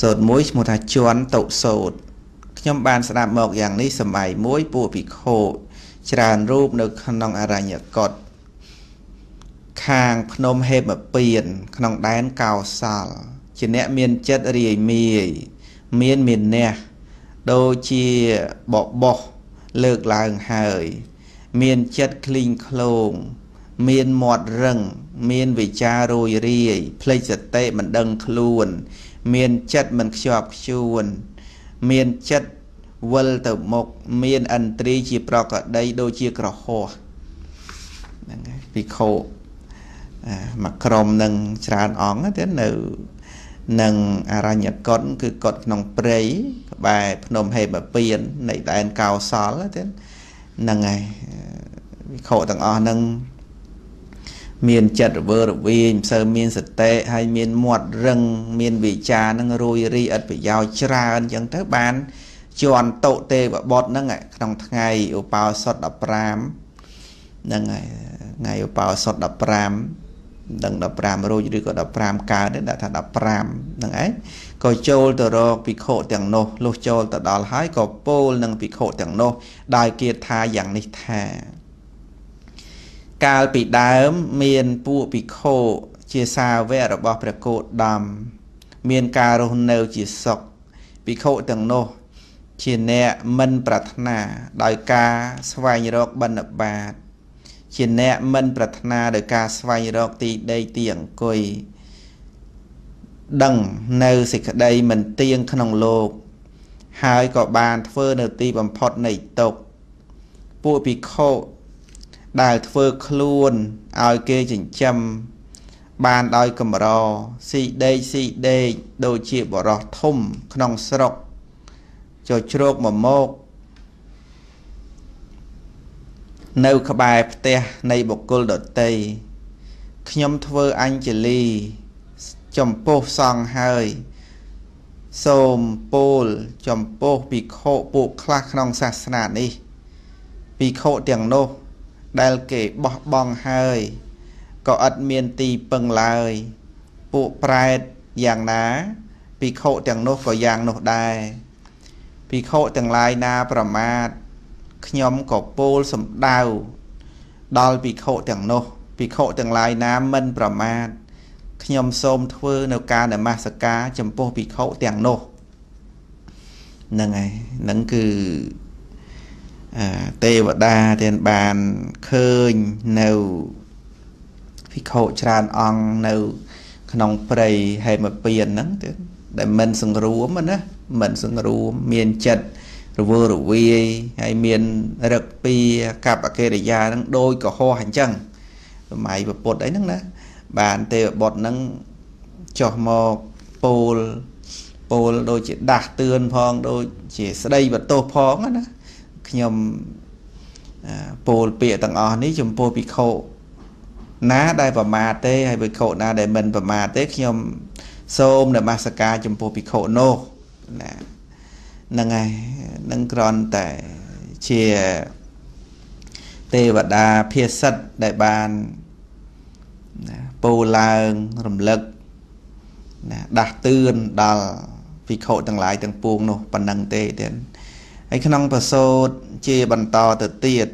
សូត្រមួយឈ្មោះថាជន់តុសូត្រខ្ញុំបានស្ដាប់មកយ៉ាងនេះសម័យមួយពួកភិក្ខុច្រើនរូបនៅក្នុងអរញ្ញកតខាងភ្នំហេមពៀនក្នុងដែនកោសល ជាអ្នកមានចិត្តរាយមាយមានមានះដូចជាបបោះលើកឡើងហើយ មានចិត្តក្លីងឃ្លោង មានមាត់រឹង មានវិចាររួយរាយភ្លេចសតិមិនដឹងខ្លួន មានចិត្តមិនខ្ជាប់ខ្ជួន មានចិត្តវិលទៅមុខមានឥន្ទ្រីជាប្រកដីដូចជាក្រហោះហ្នឹងហើយពិខុមកក្រុមនឹងច្រើនអង្គទៅនៅនឹងអរញ្ញកុដគឺកុដក្នុងព្រៃក្បែរភ្នំហេបពៀននៃដែនកោសលទៅហ្នឹងហើយវិខទាំងអស់ហ្នឹង មានចិត្តរវើរវាយមិនសូវមានសតិហើយមានមាត់រឹង មានវិចារនឹងរួយរីឥតប្រយោជន៍ច្រើនអញ្ចឹងទៅបានជន់តុទេវបុត្រហ្នឹងក្នុងថ្ងៃឧបោសថ15ហ្នឹងហើយថ្ងៃឧបោសថ15ដឹង15រួចឬក៏15កើតទេដាក់ថា15ហ្នឹងឯងក៏ចូលទៅរកភិក្ខុទាំងនោះលុះចូលទៅដល់ហើយក៏ពោលនឹងភិក្ខុទាំងនោះដោយគាថាយ៉ាងនេះថា កាលពីដើមមានពួកភិក្ខុជាសាវករបស់ព្រះគោតមមានការរស់នៅជាសុខភិក្ខុទាំងនោះជាអ្នកមិនប្រាថ្នាដោយការស្វែងរកបណ្ឌបាត ជាអ្នកមិនប្រាថ្នាដោយការស្វែងរកទីដីទីអង្គុយដឹងនៅសេចក្តីមិនទៀងក្នុងលោក ហើយក៏បានធ្វើនៅទីបំផុតនៃទុក្ខពួកភិក្ខុ ដែលធ្វើខ្លួនឲ្យគេចិញ្ចឹមបានដោយកម្រស៊ីដេកស៊ីដេកដូចជាបរោះធំក្នុងស្រុកចូលជ្រោកមកមកនៅក្បែរផ្ទះនៃបុគ្គលដតីខ្ញុំធ្វើអញ្ជលីចំពោះសង្ឃហើយ សូមពោលចំពោះភិក្ខុពួកខ្លះក្នុងសាសនានេះភិក្ខុទាំងនោះ ដែលគេបោះបង់ហើយក៏ឥតមានទីពឹងឡើយ ពួកប្រែតយ៉ាងណាភិក្ខុទាំងនោះក៏យ៉ាងនោះដែរភិក្ខុទាំងឡាយណាប្រមាទខ្ញុំក៏ពោលសំដៅដល់ភិក្ខុទាំងនោះភិក្ខុទាំងឡាយណាមិនប្រមាទខ្ញុំសូមធ្វើនៅការនមស្ការចំពោះភិក្ខុទាំងនោះហ្នឹងហើយហ្នឹងគឺ ទេវតាទានបានឃើញនៅភិក្ខុច្រើនអង្គនៅ ក្នុងព្រៃហេមពៀនហ្នឹងដែលមិនសង្រួមណាមិនសង្រួមមានចិត្តរវើរវាយហើយមានរឹកពីកັບអកិរិយាហ្នឹងដូចកុហកអញ្ចឹងសម័យពុទ្ធអីហ្នឹងណាបានទេវបុត្រហ្នឹងចុះមកពោលពោលដូចជាដាស់តឿនផងដូចជាស្ដីបន្ទោសផងណា ខ្ញុំពោលពាក្យទាំងអស់នេះចំពោះភិក្ខុណាដែលប្រមាទទេហើយភិក្ខុណាដែលមិនប្រមាទទេខ្ញុំសូមនមស្ការចំពោះភិក្ខុនោះណាហ្នឹងហើយនឹងគ្រាន់តែជាទេវតាភាសិតដែលបានពោលឡើងរំលឹកណាដាស់តឿនដល់ភិក្ខុទាំងឡាយទាំងពួងនោះប៉ុណ្ណឹងទេទៀត ហើយក្នុងប្រសូតជាបន្តទៅទៀត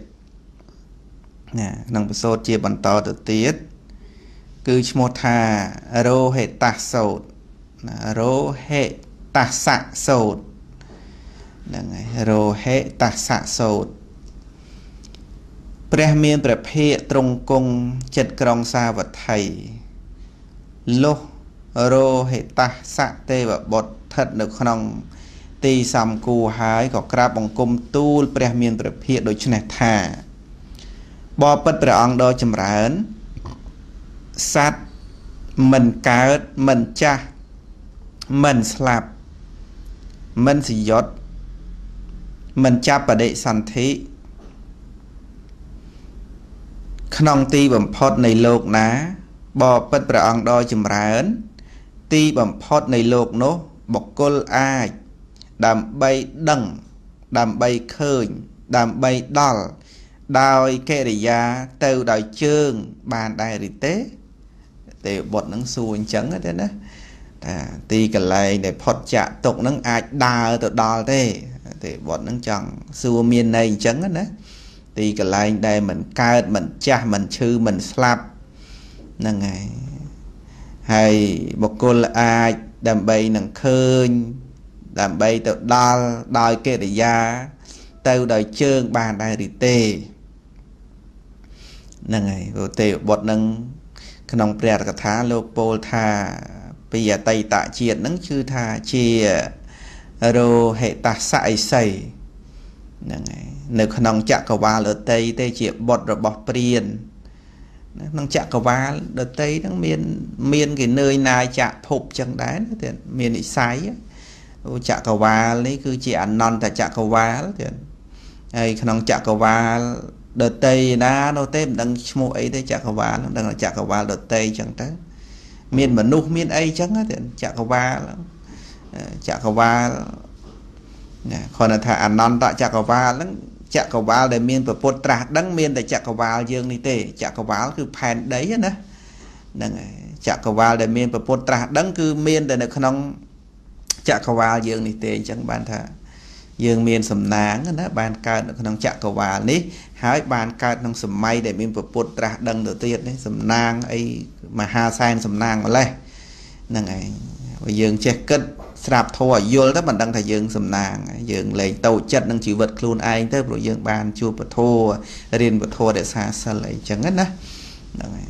ណាក្នុងប្រសូតជាបន្តទៅទៀតគឺឈ្មោះថារោហេតាសោតណារោហេតាសៈសោតហ្នឹងហើយរោហេតាសៈសោតព្រះមានព្រះភិក្ខទ្រង់គង់ចិត្តក្រុងសាវត្ថីលុះរោហេតាសៈទេវបុត្រស្ថិតនៅក្នុង ទីសំគូហើយក៏ក្រាបបង្គំទូលព្រះមានព្រះភិក្ខដូច្នេះថាបបិទ្ធព្រះអង្គដ៏ចម្រើនសัตว์មិនកើតមិនចាស់មិនស្លាប់មិនសយត់មិនចាប់បដិសន្ធិក្នុងទីបំផុតនៃលោកណា បបិទ្ធព្រះអង្គដ៏ចម្រើន ទីបំផុតនៃលោកនោះបុគ្គលអាច ដើម្បីដឹងដើម្បីឃើញ ដើម្បីដល់ដោយកិរិយាទៅដោយជើងបានដែរឬទេទេបុត្រនឹងសួរអញ្ចឹងទេណាថាទីកន្លែងដែលផុតចាក់ទុកហ្នឹងអាចដើរទៅដល់ទេទេវត្តហ្នឹងចង់សួរមានន័យអញ្ចឹងណាទីកន្លែងដែលមិនកើតមិនចាស់មិនឈឺមិនស្លាប់ហ្នឹងហើយហើយបុគ្គលអាចដើម្បីនឹងឃើញ ដើម្បីទៅដល់ដោយកិរិយា ទៅដោយជើងបានដែរឬទេហ្នឹងហើយព្រោះទេវបុត្រនឹងក្នុងព្រះកថាលោកពោលថាពីអតីតជាតិហ្នឹងគឺថាជារោហេតស័យស័យហ្នឹងហើយនៅក្នុងចក្រវាលដតីទេជាបុត្ររបស់ព្រានក្នុងចក្រវាលដតីហ្នឹងមានមានគេនឿយណាយចាក់ភពចឹងដែរទៀតមាននិស័យ ចក្រវាលនេះគឺជាអនន្តចក្រវាលទៀតហើយក្នុងចក្រវាលដតីណានោះទេមិនដឹងឈ្មោះអីទេចក្រវាលមិនដឹងចក្រវាលដតីចឹងទៅមានមនុស្សមានអីចឹងទេចក្រវាលចក្រវាលណាគ្រាន់តែថាអនន្តចក្រវាលហ្នឹងចក្រវាលដែលមានពពុទ្ធត្រាស់ដឹងមានតែចក្រវាលយើងនេះទេចក្រវាលគឺផែនដីណាហ្នឹងហើយចក្រវាលដែលមានពពុទ្ធត្រាស់ដឹងគឺមានតែនៅក្នុង ចក្រវាលយើងនេះទេអញ្ចឹងបានថាយើងមានសំណាងណាបានកើតនៅក្នុងចក្រវាលនេះហើយបានកើតក្នុងសម័យដែលមានពពុទ្ធត្រាស់ដឹងទៅទៀតនេះសំណាងអីមហាសែនសំណាងម្លេះហ្នឹងឯងបើយើងចេះគិតស្រាប់ធัวយល់ទៅមិនដឹងថាយើងសំណាងយើងលែងតូចចិត្តនឹងជីវិតខ្លួនឯងទៅព្រោះយើងបានជួបពធរៀនពធរក្សាសិលអីចឹងណាហ្នឹងហើយ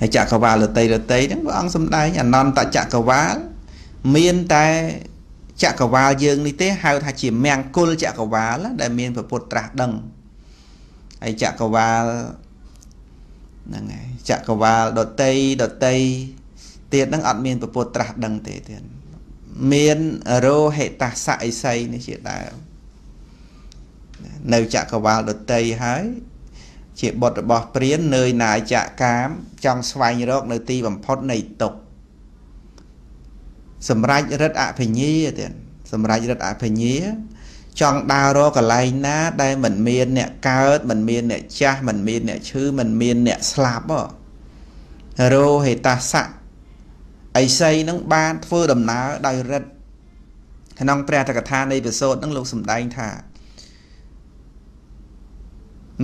ហើយចក្រវាលរតីរតីហ្នឹងព្រះអង្គសំដែងអនន្តចក្រវាល មានតែចក្រវាលយើងនេះទេហៅថាជាមង្គលចក្រវាលដែលមានពពុទ្ធត្រាស់ដឹងហើយចក្រវាលហ្នឹងហើយចក្រវាលដតីដតីទៀតហ្នឹងអត់មានពពុទ្ធត្រាស់ដឹងទេទៀតមានរោហេតសៈអិស័យនេះជាដើមនៅចក្រវាលដតីហើយជាបុត្ររបស់ព្រាននើយណាយចកាមចង់ស្វែងរកនៅទីបំផុតនៃទុក្ខ សម្រាប់រិទ្ធអភិញាទៀតសម្រាប់រិទ្ធអភិញាចង់ដើររកកន្លែងណាដែលមិនមានអ្នកកើតមិនមានអ្នកចាស់មិនមានអ្នកឈឺមិនមានអ្នកស្លាប់រោហេតាសៈអីសីនឹងបានធ្វើដំណើរដោយរិទ្ធក្នុងព្រះតកថានៃពិសោតនឹងលោកសំដែងថា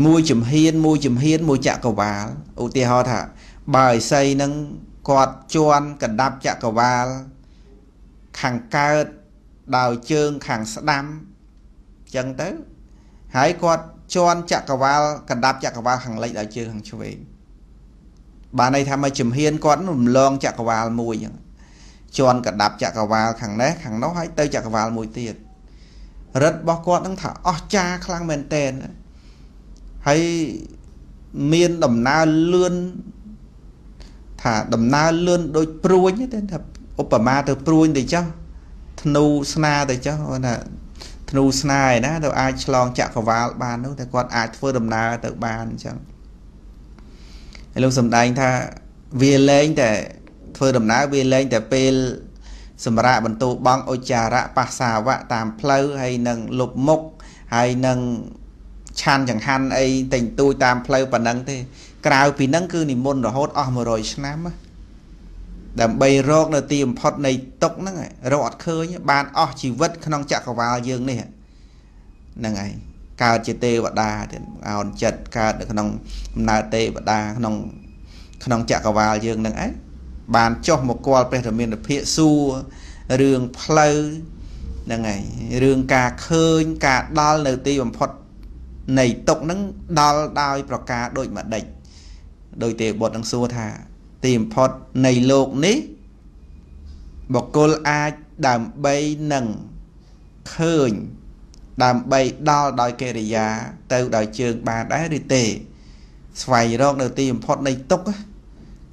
មួយជំហានមួយជំហានមួយចក្រវាលឧទាហរណ៍ថាបើអីសីនឹងគាត់ជន់កណ្ដាប់ចក្រវាល ខាងកើតដោយជើងខាងស្ដាំចឹងទៅហើយគាត់ជន់ចក្រវាលកណ្ដាប់ចក្រវាលខាងលិចដោយជើងខាងឆ្វេងបានន័យថាមកជំហានគាត់រំលងចក្រវាលមួយចឹងជន់កដាប់ចក្រវាលខាងនេះខាងនោះហើយទៅចក្រវាលមួយទៀតរិទ្ធរបស់គាត់នឹងថាអស់ចាខ្លាំងមែនតែនហើយមានដំណើរលឿនថាដំណើរលឿនដូចព្រួញទេថា ឧបមាទៅព្រួញទៅចុះធ្នូស្នាទៅចុះថាធ្នូស្នាឯណាទៅអាចឆ្លងចក្រវាលបាននោះតែគាត់អាចធ្វើដំណើរទៅបានអញ្ចឹងហើយលោកសំដែងថាវាលែងតែធ្វើដំណើរវាលែងតែពេលសម្រាប់បន្ទោបងឧចារៈបាសាវៈតាមផ្លូវហើយនឹងលុបមុខហើយនឹងឆានចង្ហាន់អីតែងទួយតាមផ្លូវប៉ុណ្ណឹងទេ ក្រៅពីហ្នឹងគឺនិមន្តរហូតអស់100ឆ្នាំ ដើម្បីរកនៅទីបំផុតនៃទុកហ្នឹងរកអត់ឃើញបានអស់ជីវិតក្នុងចក្រវាលយើងនេះហ្នឹងហើយកើតជាទេវតាទៀតអោនចិត្តកើតនៅក្នុងដំណើរទេវតាក្នុងក្នុងចក្រវាលយើងនឹងឯងបានចុះមកគាល់ព្រះធមានភិកសួររឿងផ្លូវហ្នឹងហើយរឿងការឃើញការដល់នៅទីបំផុតនៃទុកហ្នឹងដល់ដោយប្រការដូចម្ដេចដោយទេបុត្រនឹងសួរថា ទីបំផុតនៃលោកនេះបុគ្គលអាចដើម្បីនឹងឃើញដើម្បីដល់ដោយកិរិយាទៅដោយជើងបានដែរឬទេស្វែងរកនៅទីបំផុតនៃទុក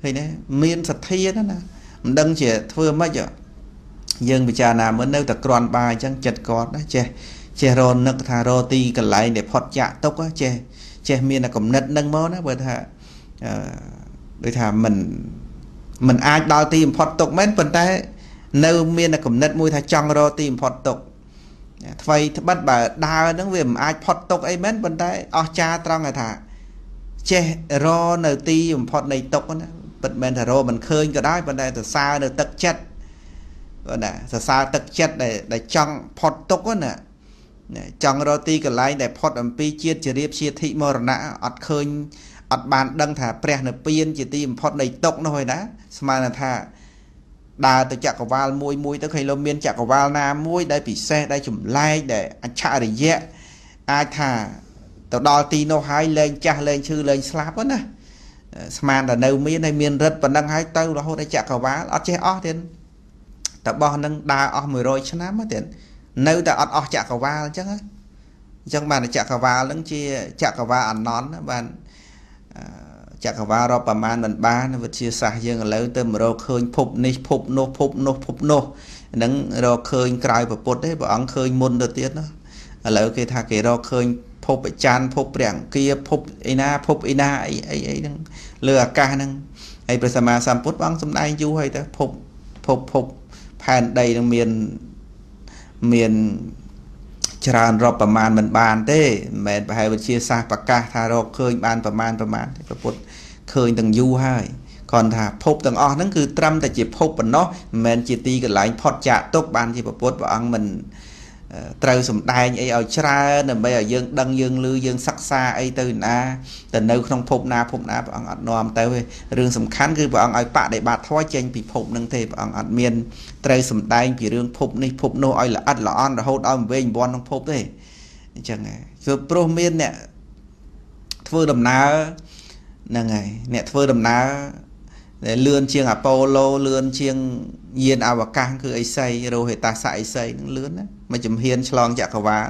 ឃើញទេមានសទ្ធាណាណាមិនដឹងជាធ្វើម៉េចយើងពិចារណាមើលនៅតែក្រាន់បាយអញ្ចឹងចិត្តគាត់ណាចេះចេះរនឹកថារទីកន្លែងដែលផុតចាក់ទុកចេះចេះមានតែគំនិតនឹងមកណាបើថាអឺ ដូចថាមិនមិនអាចដល់ទីបំផុតទុកមែនប៉ុន្តែ នៅ មានតែគំនិតមួយថាចង់រកទីបំផុតទុកថ្មីត្បិតបើដើរហ្នឹងវាមិនអាចផុតទុកអីមែនប៉ុន្តែអស់ចាត្រង់ថាចេះរនៅទីបំផុតនៃទុកណាពិតមែនថារកមិនឃើញក៏ដោយប៉ុន្តែសរសើរនៅទឹកចិត្តបាទណាសរសើរទឹកចិត្តដែលដែលចង់ផុតទុកណាចង់រកទីកន្លែងដែលផុតអំពីជាតិជារៀបជាធិមរណៈអត់ឃើញ អត់បានដឹងថាព្រះនិព្វានជាទីបំផុតនៃទុកនោះហើយណាស្មានថាដើរទៅចក្រវាលមួយមួយទៅឃើញលោកមានចក្រវាលណាមួយដែលពិសេសដែលចម្លែកដែលអច្ឆរិយៈអាចថាទៅដល់ទីនោះហើយលែងចាស់លែងឈឺលែងស្លាប់ណាស្មានតែនៅមានហើយមានរិទ្ធប៉ុណ្ណឹងហើយទៅរហូតដល់ចក្រវាលអត់ចេះអស់ទៀតតបោះនឹងដើរអស់100ឆ្នាំទៀតនៅតែអត់អស់ចក្រវាលអញ្ចឹងអញ្ចឹងបានចក្រវាលនឹងជាចក្រវាលអនន្តបាន ចក្រវាលរាប់ប្រមាណមិនបានវិទ្យាសាស្ត្រយើងឥឡូវទៅមករកឃើញភពនេះភពនោះភពនោះភពនោះហ្នឹងរកឃើញក្រៅប្រពុតទេព្រះអង្គឃើញមុនទៅទៀតណាឥឡូវគេថាគេរកឃើញភពច័ន្ទភពព្រះអង្គាភពអីណាភពអីណាអីអីអីហ្នឹងលើអាកាសហ្នឹងហើយព្រះសម្មាសម្ពុទ្ធបងសំដែងយូរហើយទៅភពភពភពផែនដីនឹងមានមាន ច្រើនរាប់ប្រមាណមិនបានទេមិនមែនប្រហែលវិទ្យាសាស្ត្រប្រកាសថារកឃើញបានប្រមាណប្រមាណទេព្រះពុទ្ធឃើញទាំងយូរហើយគ្រាន់ថាភពទាំងអស់ហ្នឹងគឺត្រឹមតែជាភពប៉ុណ្ណោះមិនមែនជាទីកន្លែងផុតចាកទុកបានជាព្រះពុទ្ធព្រះអង្គមិន ត្រូវសំដែងអីឲ្យច្រើនដើម្បីឲ្យយើងដឹងយើងឮយើងសិក្សាអីទៅណាទៅនៅក្នុងភពណាភពណាព្រះអង្គអត់នាំទៅទេរឿងសំខាន់គឺព្រះអង្គឲ្យបដិបត្តិធម៌ចេញពីភពនឹងទេព្រះអង្គអត់មានត្រូវសំដែងពីរឿងភពនេះភពនោះឲ្យល្អិតល្អន់រហូតឲ្យវែងវ័នក្នុងភពទេអញ្ចឹងហើយព្រោះព្រោះមានអ្នកធ្វើដំណើរហ្នឹងហើយអ្នកធ្វើដំណើរដែ លលឿនជាងអាប៉ូឡូលឿនជាងយានអវកាសគឺអីសីរោហេតាស័យអីសីនឹងលឿនណាមួយចំហៀនឆ្លងចក្រវាល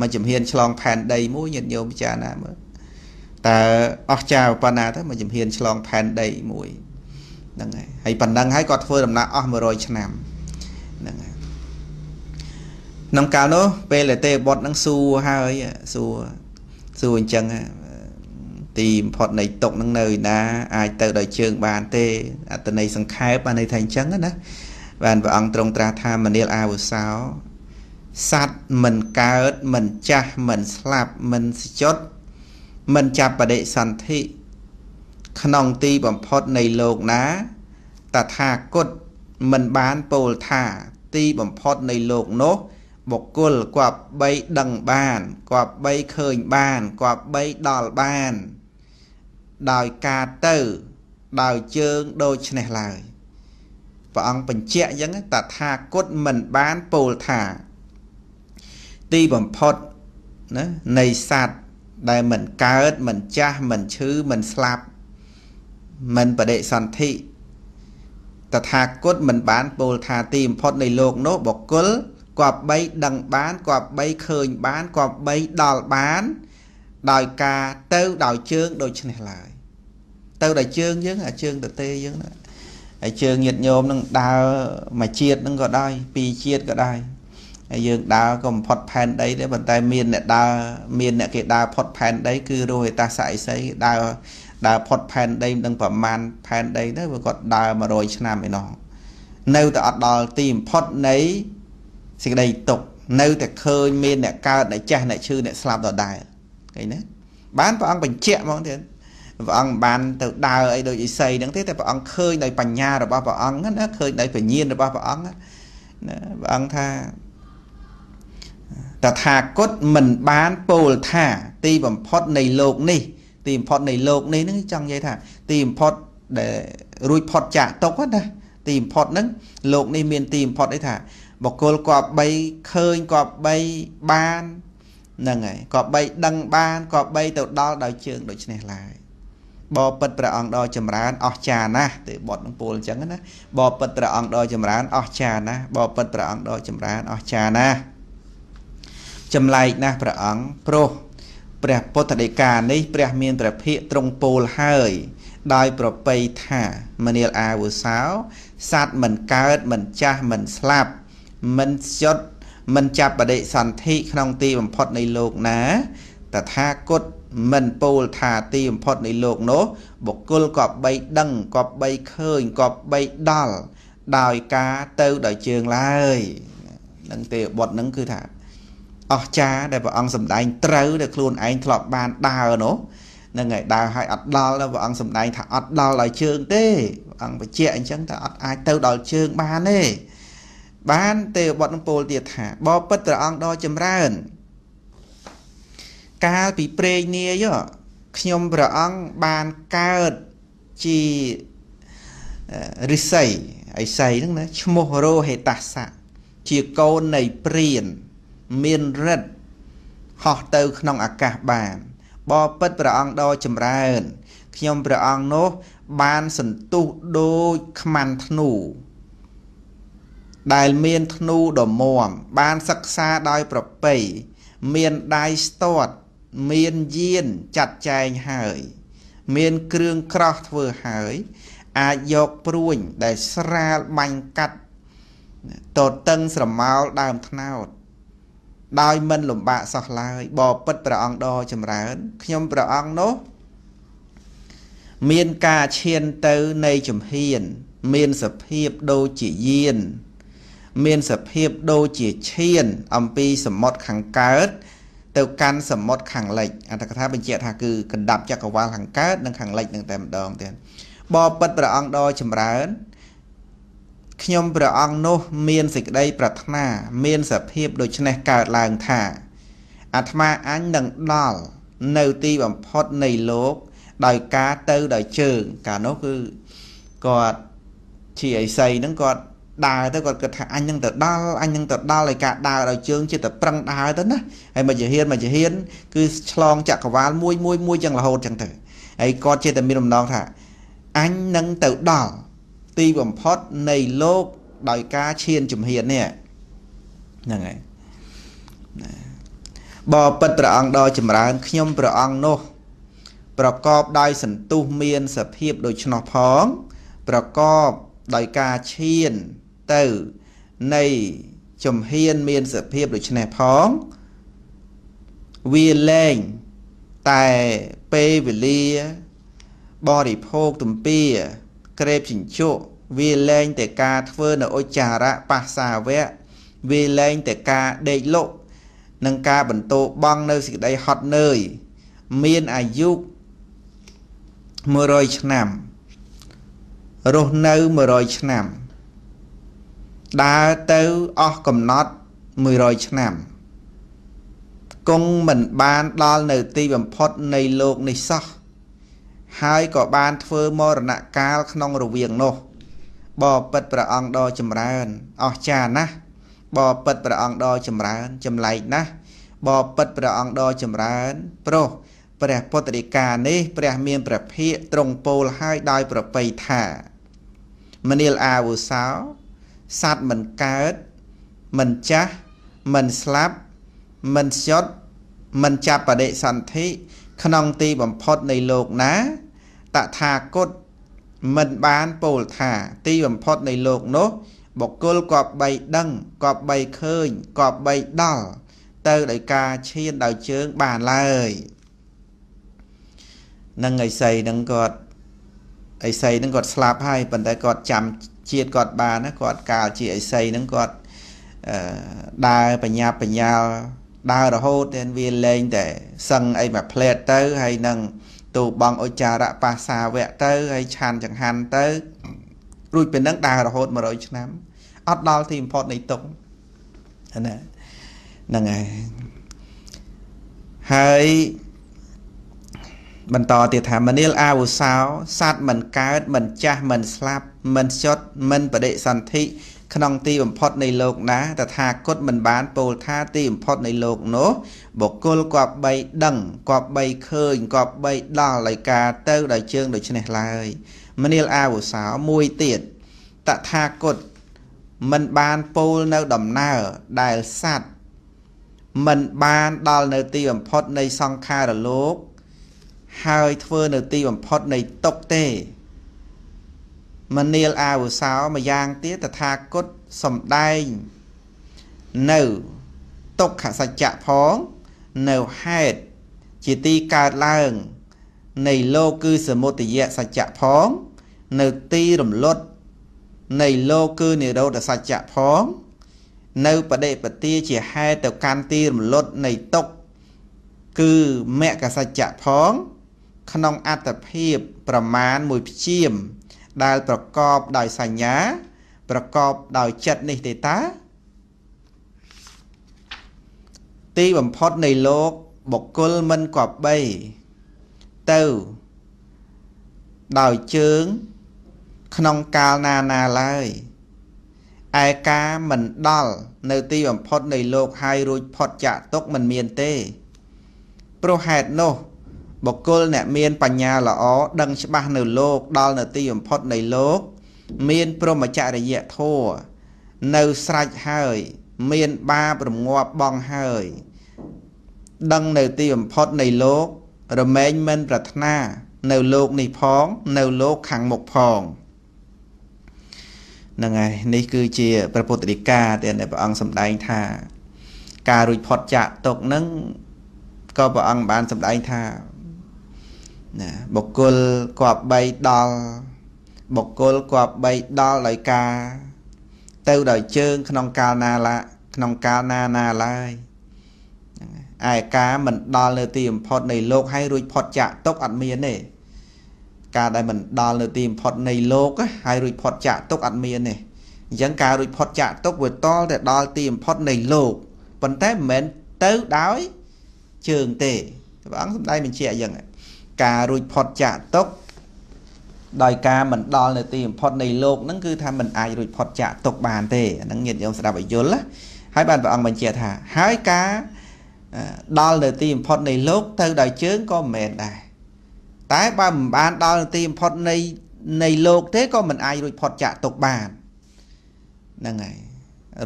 មួយចំហៀនឆ្លងផែនដីមួយញាតិញោមពិចារណាមើលតើអស់ចាប៉ុណ្ណាទៅមួយចំហៀនឆ្លងផែនដីមួយហ្នឹងហើយហើយប៉ុណ្ណឹងហើយគាត់ធ្វើដំណើរអស់100ឆ្នាំហ្នឹងហើយក្នុងកាលនោះពេលដែលទេបុតនឹងសួរហើយសួរសួរអញ្ចឹង ទីបំផុតនៃទុកនឹងនៅណាអាចទៅដោយជើងបានទេអត្តន័យសង្ខេបបានន័យថាអញ្ចឹងណាបានព្រះអង្គទ្រង់ត្រាស់ថាមនាលអាវុសោសัตว์មិនកើតមិនចាស់មិនស្លាប់មិនស្ចុតមិនចាប់បដិសន្ធិក្នុងទីបំផុតនៃលោកណាតថាគតមិនបានពោលថា ទីបំផុតនៃលោកនោះបុគ្គលគប្បីដឹងបានគប្បីឃើញបានគប្បីដល់បាន ដោយការទៅ ដោយជើងដូចនេះឡើយព្រះអង្គបញ្ជាក់អញ្ចឹងតថាគតមិនបានពោលថា ទីបំផុតណានៃសត្វដែលមិនកើតមិនចាស់មិនឈឺមិនស្លាប់មិនបដិសន្ធិតថាគតមិនបានពោលថាទីបំផុតនៃលោកនោះបុគ្គលគប្បីដឹងបានគប្បីឃើញបានគប្បីដល់បាន ដោយការទៅដោយជើងដូចនេះឡើយទៅដោយជើងយើងអាជើងតទេយើងណាហើយជើងញាតញោមនឹងដើរមួយជាតិនឹងក៏ដោយពីរជាតិក៏ដោយហើយយើងដើរក៏បំផុតផែនដីដែរប៉ុន្តែមានអ្នកដើរមានអ្នកគេដើរផុតផែនដីគឺរោហេតាស័យស័យដើរដើរផុតផែនដីមិនដឹងប្រមាណផែនដីទៅវាគាត់ដើរ100ឆ្នាំឯណោះនៅតែអត់ដល់ទីបំផុតនៃសេចក្តីទុកនៅតែឃើញមានអ្នកកើតអ្នកចាស់អ្នកឈឺអ្នកស្លាប់ដដែល ឃើញណាបានព្រះអង្គបញ្ជាក់ហ្មងទៀតព្រះអង្គបានទៅដើរអីដូចឥសីហ្នឹងទេតែព្រះអង្គឃើញដោយបញ្ញារបស់ព្រះអង្គណាឃើញដោយបញ្ញារបស់ព្រះអង្គណាព្រះអង្គថាតថាគតមិនបានពោលថា ទីបំផុតនៃលោកនេះ ទីបំផុតនៃលោកនេះហ្នឹងចង់និយាយថា ទីបំផុតដែលរួចផុតចាកទុកណាទីបំផុតហ្នឹងលោកនេះមានទីបំផុតអីថាបកគលគប្បីឃើញគប្បីបាន ហ្នឹងហើយគប្បីដឹងបានគប្បីទៅដល់ដោយជើងដូចនេះឡើយបបិទ្ធព្រះអង្គដ៏ចម្រើនអស្ចារ្យណាស់ទេបត់នឹងពោលអញ្ចឹងណាបបិទ្ធព្រះអង្គដ៏ចម្រើនអស្ចារ្យណាស់បបិទ្ធព្រះអង្គដ៏ចម្រើនអស្ចារ្យណាស់ចម្លែកណាស់ព្រះអង្គព្រោះព្រះពុទ្ធដីកានេះព្រះមានព្រះភិក្ខទ្រង់ពោលហើយ ដោយប្រពៃថាមនាលអាវុសោសត្វមិនកើតមិនចាស់មិនស្លាប់មិនស្យុត មិនចាប់បដិសន្ធិក្នុងទីបំផុតនៃលោកណាតថាគតមិនពោលថាទីបំផុតនៃលោកនោះបុគ្គលក៏បីដឹងក៏បីឃើញក៏បីដល់ដោយការទៅដោយជើងឡើយនឹងទេបុត្រនឹងគឺថាអស្ចារ្យដែលព្រះអង្គសម្ដែងត្រូវដែលខ្លួនឯងធ្លាប់បានដើរនោះហ្នឹងហើយដើរឲ្យអត់ដល់ព្រះអង្គសម្ដែងថាអត់ដល់ដល់ជើងទេព្រះអង្គបញ្ជាក់អញ្ចឹងថាអត់អាចទៅដល់ជើងបានទេ បានទេវបុត្រនឹងពោលទៀតថាបបិទ្ធព្រះអង្គដ៏ចម្រើន កាលពីព្រេងនាយខ្ញុំព្រះអង្គបានកើតជារិស័យអិស័យហ្នឹងណាឈ្មោះរោហេតាសៈជាកូននៃព្រាន មានរិទ្ធហោះទៅក្នុងអាកាសបានបបិទ្ធព្រះអង្គដ៏ចម្រើន ខ្ញុំព្រះអង្គនោះបានសន្ទុះដូចខ្មាន់ធ្នូ ដែលមានធ្នូដ៏មាំបានសិក្សាដោយប្រពៃមានដៃស្ទាត់មានយានចាត់ចែងហើយ មានគ្រឿងក្រោះធ្វើហើយ អាចយកព្រួញដែលស្រាលបាញ់កាត់តតឹងស្រមោលដើមថ្នោតដោយមិនលំបាកសោះឡើយបបិទ្ធព្រះអង្គដ៏ចម្រើន ខ្ញុំព្រះអង្គនោះ មានការឈានទៅនៃជំហាន មានសភាពដូចជាយាន មានសភាពដូចជាឈាន អំពីសមុទ្រខាងកើត ទៅកាន់សមុទ្រខាងលិចអត្ថកថាបញ្ជាក់ថាគឺកណ្ដាប់ចក្រវាលខាងកើតនិងខាងលិចនឹងតែម្ដងទៀតបបិទ្ធព្រះអង្គដ៏ចម្រើនខ្ញុំព្រះអង្គនោះមានសេចក្តីប្រាថ្នា មានសភាពដូច្នេះកើតឡើងថាអាត្មាអញនឹងដល់នៅទីបំផុតនៃលោក ដោយការទៅដោយជើង កាលនោះគឺគាត់ជាអីសីហ្នឹងគាត់ ដើរទៅគាត់គិតថាអញនឹងទៅដល់អញនឹងទៅដល់ឲ្យការដើរដោយជើងចិត្តតែប្រឹងដើរទៅណាហើយមកជាហ៊ានមកជាហ៊ានគឺឆ្លងចក្រវាលមួយមួយមួយចឹងរហូតចឹងទៅហើយគាត់ចិត្តតែមានដំណងថាអញនឹងទៅដល់ទីបំផុតនៃលោកដោយការឈានជំហាននេះហ្នឹងហើយបបិទ្ធព្រះអង្គដ៏ចម្រើនខ្ញុំព្រះអង្គនោះ ប្រកបដោយសន្ទុះមានសភាពដូច្នោះផង ប្រកបដោយការឈាន ទៅនៃជំហានមានសភាពដូច្នេះផងវាលែងតែពេលវេលាបរិភោគទំពាក្រេបចិញ្ចក់វាលែងតែការធ្វើនៅឧច្ចារៈបាសាវៈវាលែងតែការដេកលុកនិងការបន្តបងនៅសេចក្តីហត់នឿយមានអាយុ100ឆ្នាំរស់នៅ100ឆ្នាំ ដើរទៅអស់កំណត់100ឆ្នាំគង់មិនបានដល់នៅទីបំផុតនៃលោកនេះសោះហើយក៏បានធ្វើមរណកាលក្នុងរវាងនោះបបិទ្ធព្រះអង្គដ៏ចម្រើនអស្ចារ្យណាស់បបិទ្ធព្រះអង្គដ៏ចម្រើនចម្លែកណាស់បបិទ្ធព្រះអង្គដ៏ចម្រើនប្រុសព្រះពុទ្ធរិកានេះព្រះមានព្រះភិក្ខទ្រង់ពោលឲ្យដោយប្រពៃថាមនាលអាវុសោ សัตว์មិនកើតមិនចាស់មិនស្លាប់មិនស្យុតមិនចាប់បដិសន្ធិក្នុងទីបំផុតនៃលោកណាតថាគតមិនបានពោលថា ទីបំផុតនៃលោកនោះបុគ្គលគប្បីដឹងគប្បីឃើញគប្បីដល់ទៅដោយការឈានដោយជើងបានឡើយនឹងឥសីនឹងគាត់ឥសីនឹងគាត់ស្លាប់ហើយប៉ុន្តែគាត់ចាំ ជាតិគាត់បានណាគាត់កាលជាឥសីនឹងគាត់អឺដើរបញ្ញាបញ្ញាលដើររហូតតែវាលែងតែសឹងអីមួយផ្លែតទៅហើយនឹងទូបងឧច្ចារៈបាសាវៈទៅហើយឆានចង្ហាន់ទៅរួចពីនឹងដើររហូត100ឆ្នាំអត់ដល់ទីបំផុតនៃទុកណាហ្នឹងហើយហើយបន្តទៀតថាមនាលអាវុសោសត្វមិនកើតមិនចាស់មិនស្លាប់ មិនចត់មិនបដិសន្ធិក្នុងទីបំផុតនៃលោកណាតថាគតមិនបានពោលថាទីបំផុតនៃលោកនោះបុគ្គលគប្បីដឹងគប្បីឃើញគប្បីដល់ដោយការទៅដោយជើងដូច្នេះឡើយមនាលអាវុសោមួយទៀតតថាគតមិនបានពោលនៅដំណើរដែលសัตว์មិនបានដល់នៅទីបំផុតនៃសង្ខារលោក ហើយធ្វើនៅទីបំផុតនៃទុកទេ មនាលអាវុសោម្យ៉ាងទៀតតថាគតសំដែងនៅទុក្ខសច្ចៈផងនៅហេតុជាទីកើតឡើងនៃលោកគឺសមុទយៈសច្ចៈផង នៅទីរំលត់នៃលោកគឺនិរោធសច្ចៈផង នៅបដិបទាជាហេតុទៅកាន់ទីរំលត់នៃទុក្ខគឺមគ្គសច្ចៈផង ក្នុងអត្តភាពប្រមាណមួយព្យាម ដែលប្រកបដោយសញ្ញា ប្រកបដោយចិត្តនេះទេតា ទីបំផុតនៃលោកបុគ្គលមិនគប្បីទៅដោយជើង ក្នុងកាលណាណាឡើយឯការមិនដល់នៅទីបំផុតនៃលោកហើយរួចផុតចាក់ទុកមិនមានទេព្រោះហេតុនោះ បុគ្គលអ្នកមានបញ្ញាល្អដឹងច្បាស់នៅលោកដល់នៅទីបំផុតនៃលោក មានព្រមចរិយធម៌នៅស្រេចហើយ មានបាបរងាប់បងហើយ ដឹងនៅទីបំផុតនៃលោក រមែងមិនប្រាថ្នា នៅលោកនេះផង នៅលោកខាងមុខផងហ្នឹងហើយនេះគឺជាព្រះពុទ្ធដីកាដែលព្រះអង្គសម្ដែងថា ការរួចផុតចាកទុកហ្នឹងក៏ព្រះអង្គបានសម្ដែងថា ណាបុគ្គលគប្បីដល់បុគ្គលគប្បីដល់ដោយការ ទៅដោយជើង ក្នុងកាលណាឡាក្នុងកាលណាណាឡើយឯការមិនដល់នៅទីបំផុតនៃលោកហើយរួចផុតចាក់ទុកអត់មានទេការដែលមិនដល់នៅទីបំផុតនៃលោកហើយរួចផុតចាក់ទុកអត់មានទេអញ្ចឹងការរួចផុតចាក់ទុកវាតល់តែដល់ទីបំផុតនៃលោកប៉ុន្តែមិនមែនទៅដោយជើងទេព្រះអង្គសម្ដែងបញ្ជាក់អញ្ចឹង ការរួចផុតចាក់ទុកដោយការមិនដល់នៅទីបំផុតនៃលោកហ្នឹងគឺថាមិនអាចរួចផុតចាក់ទុកបានទេអាហ្នឹងញាតិញោមស្ដាប់ឲ្យយល់ណាហើយបានព្រះអង្គបញ្ជាក់ថាហើយការដល់នៅទីបំផុតនៃលោកទៅដោយជើងក៏មិនមែនដែរតែបើមិនបានដល់នៅទីបំផុតនៃនៃលោកទេក៏មិនអាចរួចផុតចាក់ទុកបានហ្នឹងហើយ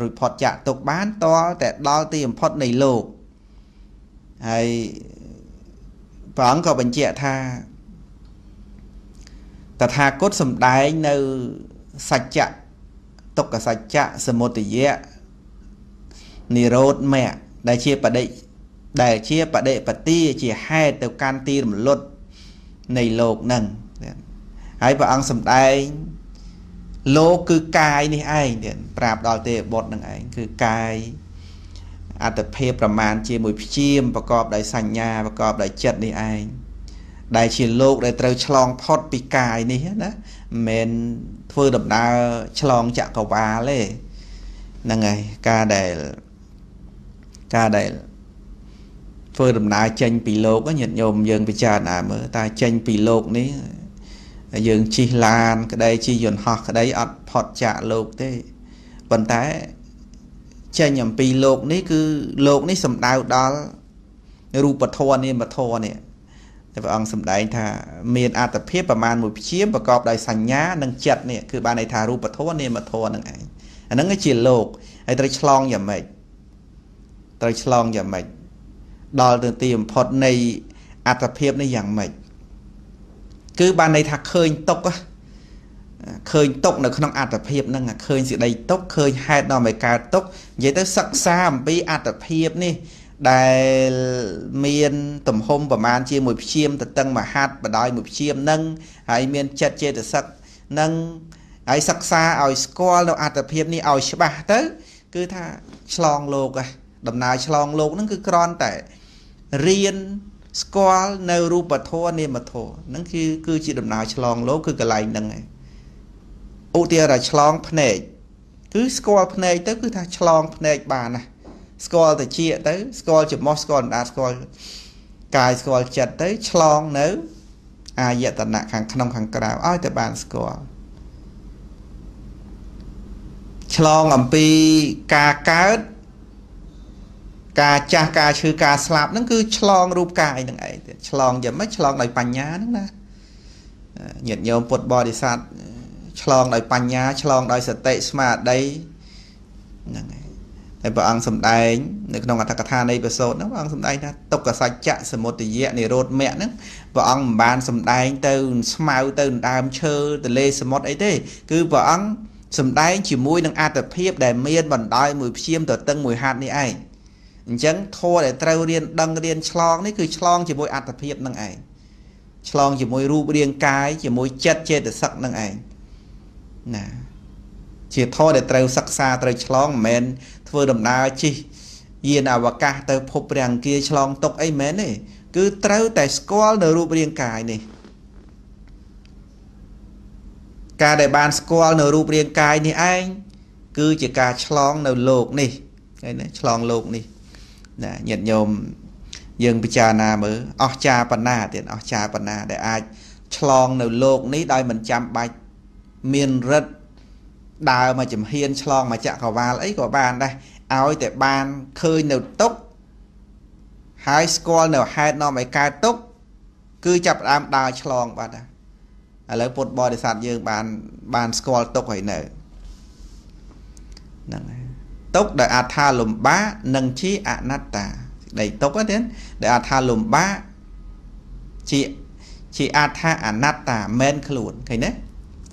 រួចផុតចាក់ទុកបានតលតែដល់ទីបំផុតនៃលោកហើយ ព្រះអង្គក៏បញ្ជាក់ថាតថាគតសំដែងនៅសច្ចៈទុក្ខសច្ចៈសមុទយៈនិរោធមគ្គដែលជាបដិដែលជាបដិបទាជាហេតុទៅកាន់ទីរំលត់នៃលោកនឹងហើយព្រះអង្គសំដែងលោកគឺកាយនេះឯងទៀតប្រាប់ដល់ទេបុត្រនឹងឯងគឺកាយ អត្តភាពប្រមាណជាមួយព្យាមប្រកបដោយសញ្ញាប្រកបដោយចិត្តនេះឯងដែលជាលោកដែលត្រូវឆ្លងផុតពីកាយនេះណាមិនមែនធ្វើដំណើរឆ្លងចក្រវាលទេហ្នឹងហើយការដែលការដែលធ្វើដំណើរចេញពីលោកញាតិញោមយើងពិចារណាមើលតើចេញពីលោកនេះយើងជិះឡាន ក្តីជិះយន្តហោះក្តីអត់ផុតចាកលោកទេប៉ុន្តែ ចេញអំពីលោកនេះគឺលោកនេះសំដៅដល់រូបធម៌នាមធម៌នេះតែព្រះអង្គសម្ដែងថាមានអត្តភាពប្រមាណមួយព្យាមប្រកបដោយសញ្ញានិងចិត្តនេះគឺបានន័យថារូបធម៌នាមធម៌នឹងឯងអាហ្នឹងជាលោកហើយត្រូវឆ្លងយ៉ាងម៉េចត្រូវឆ្លងយ៉ាងម៉េចដល់ទៅទីបំផុតនៃអត្តភាពនេះយ៉ាងម៉េចគឺបានន័យថាឃើញទុក ឃើញទុកនៅក្នុងអត្តភាពហ្នឹងឃើញសេចក្តីទុកឃើញហេតុនាំឲ្យកើតទុកនិយាយទៅសិក្សាអំពីអត្តភាពនេះដែលមានទំហំប្រមាណជាមួយព្យាមតតឹងមហាត់បដ ாய் មួយព្យាមនឹងហើយមានចិត្តចេតសិកនឹងហើយសិក្សាឲ្យស្គាល់នៅអត្តភាពនេះឲ្យច្បាស់ទៅ គឺថាឆ្លងលោកហ៎ដំណើរឆ្លងលោកហ្នឹងគឺគ្រាន់តែរៀនស្គាល់នៅរូបធម៌នាមធម៌ហ្នឹងគឺគឺជាដំណើរឆ្លងលោកគឺកន្លែងហ្នឹងឯង ឧទាហរណ៍ឆ្លងភ្នែកគឺស្គាល់ភ្នែកទៅគឺថាឆ្លងភ្នែកបានណាស្គាល់តិចទៅស្គាល់ច្រមុះស្គាល់អណ្ដាតស្គាល់កាយស្គាល់ចិត្តទៅឆ្លងនៅអាយតនៈខាងក្នុងខាងក្រៅឲ្យតែបានស្គាល់ឆ្លងអំពីការកើតការចាស់ការឈឺការស្លាប់ហ្នឹងគឺឆ្លងរូបកាយហ្នឹងឯងទៀតឆ្លងយ៉ាងម៉េចឆ្លងដោយបញ្ញាហ្នឹងណាញាតិញោមពុទ្ធបរិស័ទ ឆ្លងដោយបញ្ញាឆ្លងដោយសតិស្មារតីហ្នឹងហើយហើយព្រះអង្គសំដែងនៅក្នុងអត្ថកថានៃប្រសូតហ្នឹងព្រះអង្គសំដែងថាទុក្ខសច្ចៈសមុទយៈនិរោធមគ្គហ្នឹងព្រះអង្គមិនបានសំដែងទៅស្មៅទៅដើមឈើទលេសមុទ្រអីទេ គឺព្រះអង្គសំដែងជាមួយនឹងអត្តភាពដែលមានបណ្ដោយមួយព្យាមទៅតឹងមួយហាត់នេះឯងអញ្ចឹងធម៌ដែលត្រូវរៀនដឹងរៀនឆ្លងនេះគឺឆ្លងជាមួយអត្តភាពនឹងឯងឆ្លងជាមួយរូបរាងកាយជាមួយចិត្តចេតសិកនឹងឯង ណាជាធម៌ដែលត្រូវសិក្សាត្រូវឆ្លងមិនមែនធ្វើដំណើរជិះយានអវកាសទៅភពព្រះអង្គាឆ្លងទុកអីមែនទេគឺត្រូវតែស្គាល់នៅរូបរាងកាយនេះការដែលបានស្គាល់នៅរូបរាងកាយនេះឯងគឺជាការឆ្លងនៅលោកនេះឃើញទេឆ្លងលោកនេះណាញាតិញោមយើងពិចារណាមើលអស្ចារបណ្ណាទៀតអស្ចារបណ្ណាដែលអាចឆ្លងនៅលោកនេះដោយមិនចាំបាច់ មានរិទ្ធដើរមកចំហៀនឆ្លងមកចក្រវាលអីក៏បានដែរឲ្យតែបានឃើញនៅទុកហើយស្គាល់នៅហេតុនាំឲ្យកើតទុកគឺចាប់ផ្ដើមដើរឆ្លងបាត់ហើយឥឡូវពុទ្ធបរិស័ទយើងបានបានស្គាល់ទុកហើយនៅហ្នឹងហើយទុកដែលអត្ថាលំបាកនិងជាអនត្តាសេចក្តីទុកហ្នឹងដែលអត្ថាលំបាកជាជាអត្ថាអនត្តាមិនខ្លួនឃើញទេ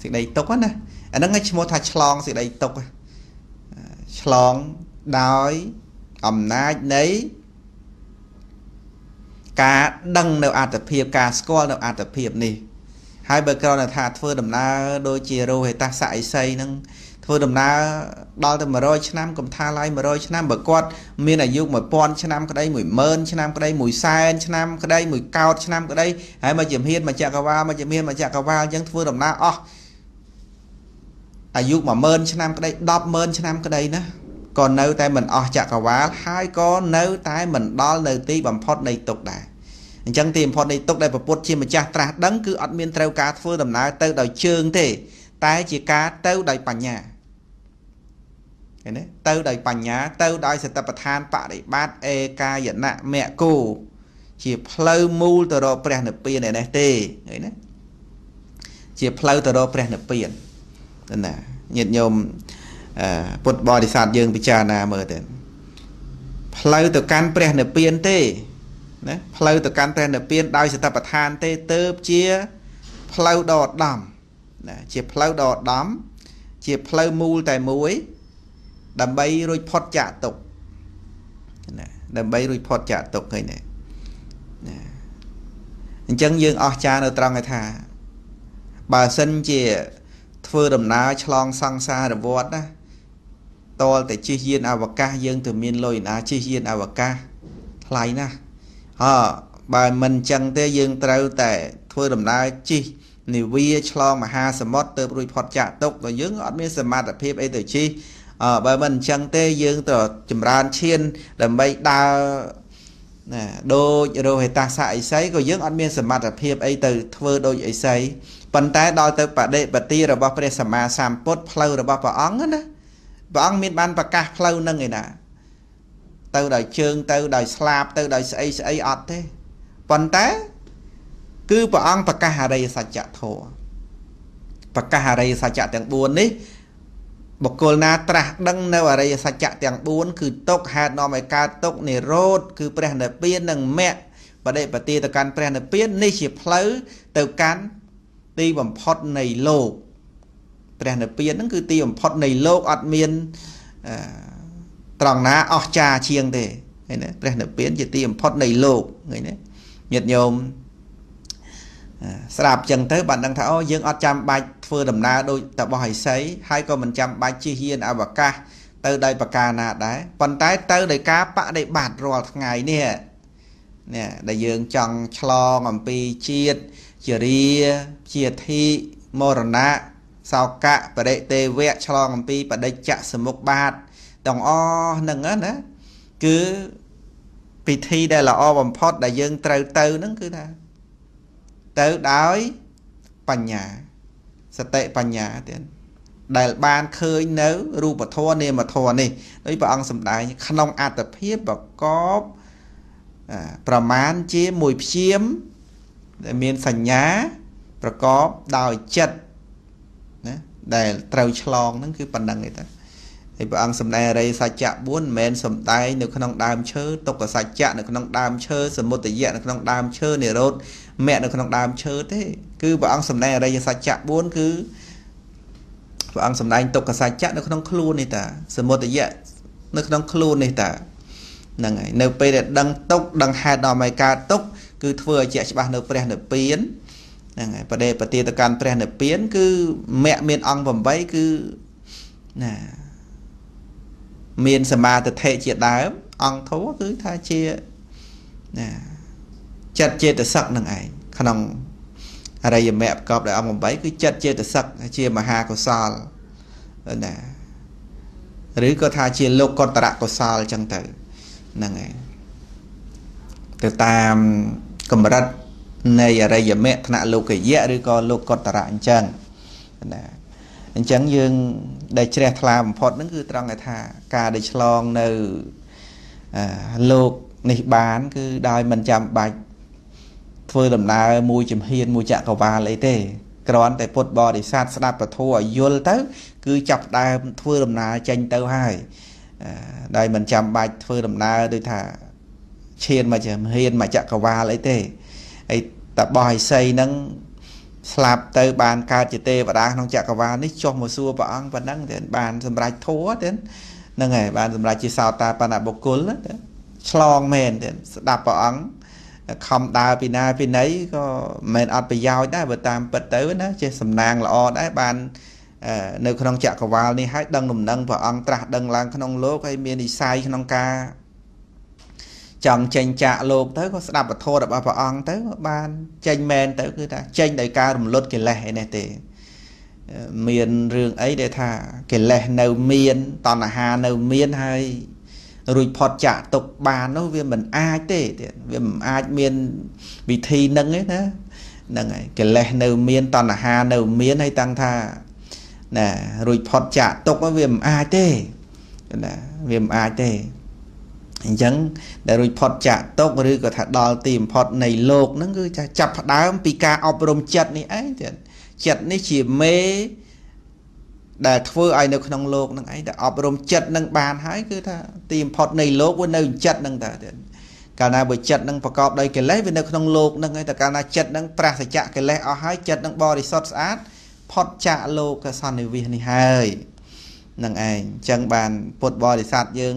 សេចក្តីទុកណាអាហ្នឹងឯងឈ្មោះថាឆ្លងសេចក្តីទុកឆ្លងដោយអំណាចនៃការដឹងនៅអត្តភាពការស្គាល់នៅអត្តភាពនេះហើយបើគ្រាន់តែថាធ្វើដំណើរដូចជារោហេតាស័យស័យហ្នឹងធ្វើដំណើរដល់ទៅ100ឆ្នាំកំថាឡាយ100ឆ្នាំបើគាត់មានអាយុ1000ឆ្នាំក្តី10000ឆ្នាំក្តី100,000ឆ្នាំក្តី1កោតឆ្នាំក្តីហើយមកជំហានមកចក្រវាលមកជំហានមកចក្រវាលអញ្ចឹងធ្វើដំណើរអស់ អាយុ10000ឆ្នាំក្តី100,000ឆ្នាំក្តីណាក៏នៅតែមិនអស់ចក្រវាលហើយក៏នៅតែមិនដល់នៅទីបំផុតនៃទុកដែរអញ្ចឹងទីបំផុតនៃទុកដែលពពុទ្ធជាម្ចាស់ត្រាស់ដឹងគឺអត់មានត្រូវការធ្វើដំណើរទៅដោយជើងទេ តែជាការទៅដោយបញ្ញាឃើញទេទៅដោយបញ្ញា ទៅដោយសតិប្បដ្ឋានបរិបត្តិឯកាយណៈមគ្គោជាផ្លូវមូលទៅរកព្រះនិព្វានឯនេះទេឃើញទេជាផ្លូវទៅរកព្រះនិព្វាន ណាញាតិញោមពុទ្ធបរិស័ទយើងពិចារណាមើលទៅផ្លូវទៅកាន់ព្រះនិព្វានទេណាផ្លូវទៅកាន់ព្រះនិព្វានដោយសតបដ្ឋានទេទៅជាផ្លូវដ៏ឧត្តមណាជាផ្លូវដ៏ឧត្តមជាផ្លូវមូលតែមួយ ដើម្បីរួចផុតចាកទុកណាដើម្បីរួចផុតចាកទុកឃើញទេណាអញ្ចឹងយើងអស់ចានៅត្រង់ឯថាបើសិនជា ធ្វើដំណើរឆ្លងសង្សារវដ្តណាតលតែជិះយានអវកាសយើងទៅមានលុយណាជិះយានអវកាសថ្លៃណាស់អបើមិនអញ្ចឹងទេយើងត្រូវតែធ្វើដំណើរជិះនាវាឆ្លងមហាសមុទ្រទៅរួចផុតចាក់ទុកក៏យើងអត់មានសមត្ថភាពអីទៅជិះអើបើមិនអញ្ចឹងទេយើងទៅចម្រើនឈានដើម្បីដើរណាដូចរោហេតាសៈអិសីក៏យើងអត់មានសមត្ថភាពអីទៅធ្វើដូចអិសី ប៉ុន្តែដល់ទៅបដិបទារបស់ព្រះសម្មាសម្ពុទ្ធផ្លូវរបស់ព្រះអង្គណាព្រះអង្គមានបានប្រកាសផ្លូវនឹងឯណា ទៅដោយជើងទៅដោយស្លាបទៅដោយស្អីស្អីអត់ទេប៉ុន្តែគឺព្រះអង្គប្រកាសអរិយសច្ចធម៌ប្រកាសអរិយសច្ចទាំង4នេះបុគ្គលណាត្រាស់ដឹងនៅអរិយសច្ចទាំង4គឺទុកហេតុនាំឲ្យកើតទុកនិរោធគឺព្រះនិព្វាននិងមគ្គបដិបទាទៅកាន់ព្រះនិព្វាននេះជាផ្លូវទៅកាន់ ទីបំផុតនៃលោកព្រះនិព្វានហ្នឹងគឺទីបំផុតនៃលោកអត់មានត្រង់ណាអស្ចារជាងទេឃើញទេព្រះនិព្វានជាទីបំផុតនៃលោកឃើញទេញាតិញោមស្រាប់ចឹងទៅបានដឹងថាអូយើងអត់ចាំបាច់ធ្វើដំណើរដូចតបោះឥសីហើយក៏មិនចាំបាច់ជិះយានអវកាស ទៅដោយប្រការណាដែរប៉ុន្តែទៅដោយការបដិបត្តិរាល់ថ្ងៃនេះនេះដែលយើងចង់ឆ្លងអំពីជាតិ ជារាជាធិមរណៈសោកៈបរិទេវៈឆ្លងអំពីបដិច្ចសមុខបាតទាំងអស់ហ្នឹងណាគឺពិធីដែលល្អបំផុតដែលយើងត្រូវទៅហ្នឹងគឺថាទៅដោយបញ្ញាសតិបញ្ញាទៀតដែលបានឃើញនៅរូបធម៌នាមធម៌នេះដោយព្រះអង្គសម្ដែងក្នុងអត្តភាពប្រកបប្រមាណជាមួយព្យាម ដែលមានសញ្ញាប្រកបដោយចិត្តណាដែលត្រូវឆ្លងហ្នឹងគឺប៉ុណ្្នឹងឯតាហើយព្រះអង្គសម្ដែងអរិយសច្ចៈ4មិនមែនសម្ដែងនៅក្នុងដើមឈើទុក្ខសច្ចៈនៅក្នុងដើមឈើសមុទយៈនៅក្នុងដើមឈើនិរោធមគ្គនៅក្នុងដើមឈើទេគឺព្រះអង្គសម្ដែងអរិយសច្ចៈ4គឺព្រះអង្គសម្ដែងទុក្ខសច្ចៈនៅក្នុងខ្លួននេះតាសមុទយៈនៅក្នុងខ្លួននេះតាហ្នឹងហើយនៅពេលដែលដឹងទុកដឹងហេតុដល់មកកើតទុក គឺធ្វើឲ្យជាក់ច្បាស់នៅព្រះនិព្វានហ្នឹងហើយបដិបទាទៅកាន់ព្រះនិព្វាន គឺមគ្គមានអង្គ8គឺណាមានសមាទិដ្ឋិជាដើម អង្គធម៌គឺថាជាណាចិត្តចេតសិកនឹងឯងក្នុងអរិយមគ្គប្រកបដោយអង្គ8គឺចិត្តចេតសិកជាមហាកុសលណាឬក៏ថាជាលោកកតរៈកុសលចឹងទៅហ្នឹងឯងទៅតាម កម្រិតនៃអរិយមគ្គថ្នាក់លោកយៈឬក៏លោកកតរៈអញ្ចឹងណាអញ្ចឹងយើងដែលជ្រះថ្លាបំផុតហ្នឹងគឺត្រង់ថាការដែលឆ្លងនៅលោកនេះបាន គឺដោយមិនចាំបាច់ធ្វើដំណើរមួយជំហានមួយចក្រវាលអីទេគ្រាន់តែពុទ្ធបរិស័ទស្ដាប់ពធឲ្យយល់ទៅ គឺចាប់ដើមធ្វើដំណើរចេញទៅហើយដោយមិនចាំបាច់ធ្វើដំណើរដូចថា ឈានមកជំហានមកចក្រវាលអីទេអីតបោះឥសីហ្នឹងស្លាប់ទៅបានកើតជាទេវតាក្នុងចក្រវាលនេះចុះមកសួរព្រះអង្គប៉ុណ្ណឹងទេបានសម្រេចធัวទេហ្នឹងហើយបានសម្រេចជាសោតាបណ្ណបុគ្គលឆ្លងមែនទេស្ដាប់ព្រះអង្គខំដើរពីណាពីណីក៏មិនមែនអត់ប្រយោជន៍ដែរបើតាមពិតទៅណាចេះសំណាងល្អដែរបាននៅក្នុងចក្រវាលនេះហើយដឹងដំណឹងព្រះអង្គត្រាស់ដឹងឡើងក្នុងលោកហើយមាននិស័យក្នុងការ ចង់ចេញចាកលោកទៅក៏ស្ដាប់ពធរបស់ព្រះអង្គទៅបានចេញមែនទៅគឺថាចេញដោយការរំលត់កិលេសឯនេះទេមានរឿងអីដែលថាកិលេសនៅមានតណ្ហានៅមានហើយរួចផុតចាក់ទុកបាននោះវាមិនអាចទេទៀតវាមិនអាចមានវិធីនឹងទេណាហ្នឹងហើយកិលេសនៅមានតណ្ហានៅមានហើយតាំងថាណារួចផុតចាក់ទុកវាមិនអាចទេណាវាមិនអាចទេ អញ្ចឹងដែលរួចផុតចាក់ទុកឬក៏ថាដល់ទីបំផុតនៃលោកហ្នឹងគឺចាប់ផ្ដើមពីការអប់រំចិត្តនេះឯងទៀតចិត្តនេះជាមេដែលធ្វើឲ្យនៅក្នុងលោកនឹងឯងតែអប់រំចិត្តនឹងបានហើយគឺថាទីបំផុតនៃលោកវានៅចិត្តនឹងតើទៀតកាលណាបើចិត្តនឹងប្រកបដោយកិលេសវានៅក្នុងលោកនឹងឯងតែកាលណាចិត្តនឹងប្រសច្ចៈកិលេសអស់ហើយចិត្តនឹងបរិសុទ្ធស្អាតផុតចាកលោកសន្និវិសនេះហើយនឹងឯងអញ្ចឹងបានពុទ្ធបរិស័ទយើង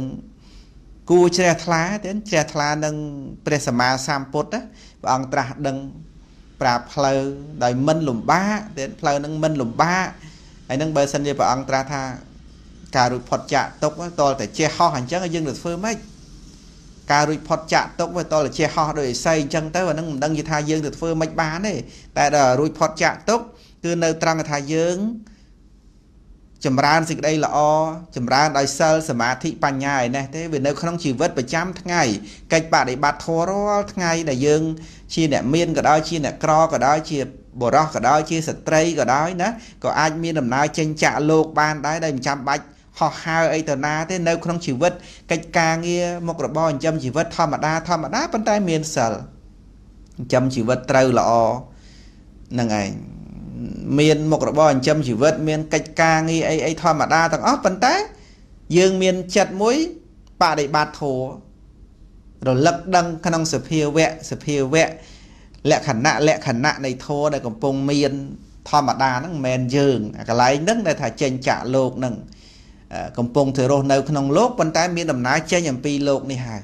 គួរជ្រះថ្លាទេជ្រះថ្លានឹងព្រះសម្មាសម្ពុទ្ធព្រះអង្គត្រាស់ដឹងប្រាប់ផ្លូវដោយមិនលំបាកទេផ្លូវនឹងមិនលំបាកហើយនឹងបើសិនជាព្រះអង្គត្រាស់ថាការរួចផុតចាក់ទុកតលតែចេះហោះអញ្ចឹងយើងទៅធ្វើម៉េចការរួចផុតចាក់ទុកវាតលតែចេះហោះដោយឥសីអញ្ចឹងទៅអានឹងមិនដឹងថាយើងទៅធ្វើម៉េចបានទេតែដល់រួចផុតចាក់ទុកគឺនៅត្រង់ថាយើង ចម្រើនសេចក្តីល្អចម្រើនដោយសិលសមាធិបញ្ញាឯនេះទេវានៅក្នុងជីវិតប្រចាំថ្ងៃកិច្ចបដិបត្តិធម៌រាល់ថ្ងៃដែលយើងជាអ្នកមានក៏ដោយជាអ្នកក្រក៏ដោយជាបុរសក៏ដោយជាស្ត្រីក៏ដោយណាក៏អាចមានដំណើរចេញចាក់លោកបានដែរដែលមិនចាំបាច់ហោះហើរអីទៅណាទេនៅក្នុងជីវិតកិច្ចការងារមុខរបរចិញ្ចឹមជីវិតធម្មតាធម្មតាប៉ុន្តែមានសិលចិញ្ចឹមជីវិតត្រូវល្អនឹងឯង មានមុខរបរចិញ្ចឹមជីវិតមានកិច្ចការងារអីអីធម្មតាទាំងអស់ប៉ុន្តែយើងមានចិត្តមួយបដិបត្តិធម៌រលឹកដឹងក្នុងសភាវៈសភាវៈលក្ខណៈលក្ខណៈនៃធម៌ដែលកំពុងមានធម្មតាហ្នឹងមិនមែនយើងកន្លែងហ្នឹងដែលថាចេញចាក់លោកហ្នឹងកំពុងទៅរស់នៅក្នុងលោកប៉ុន្តែមានដំណើរចេញអំពីលោកនេះហើយ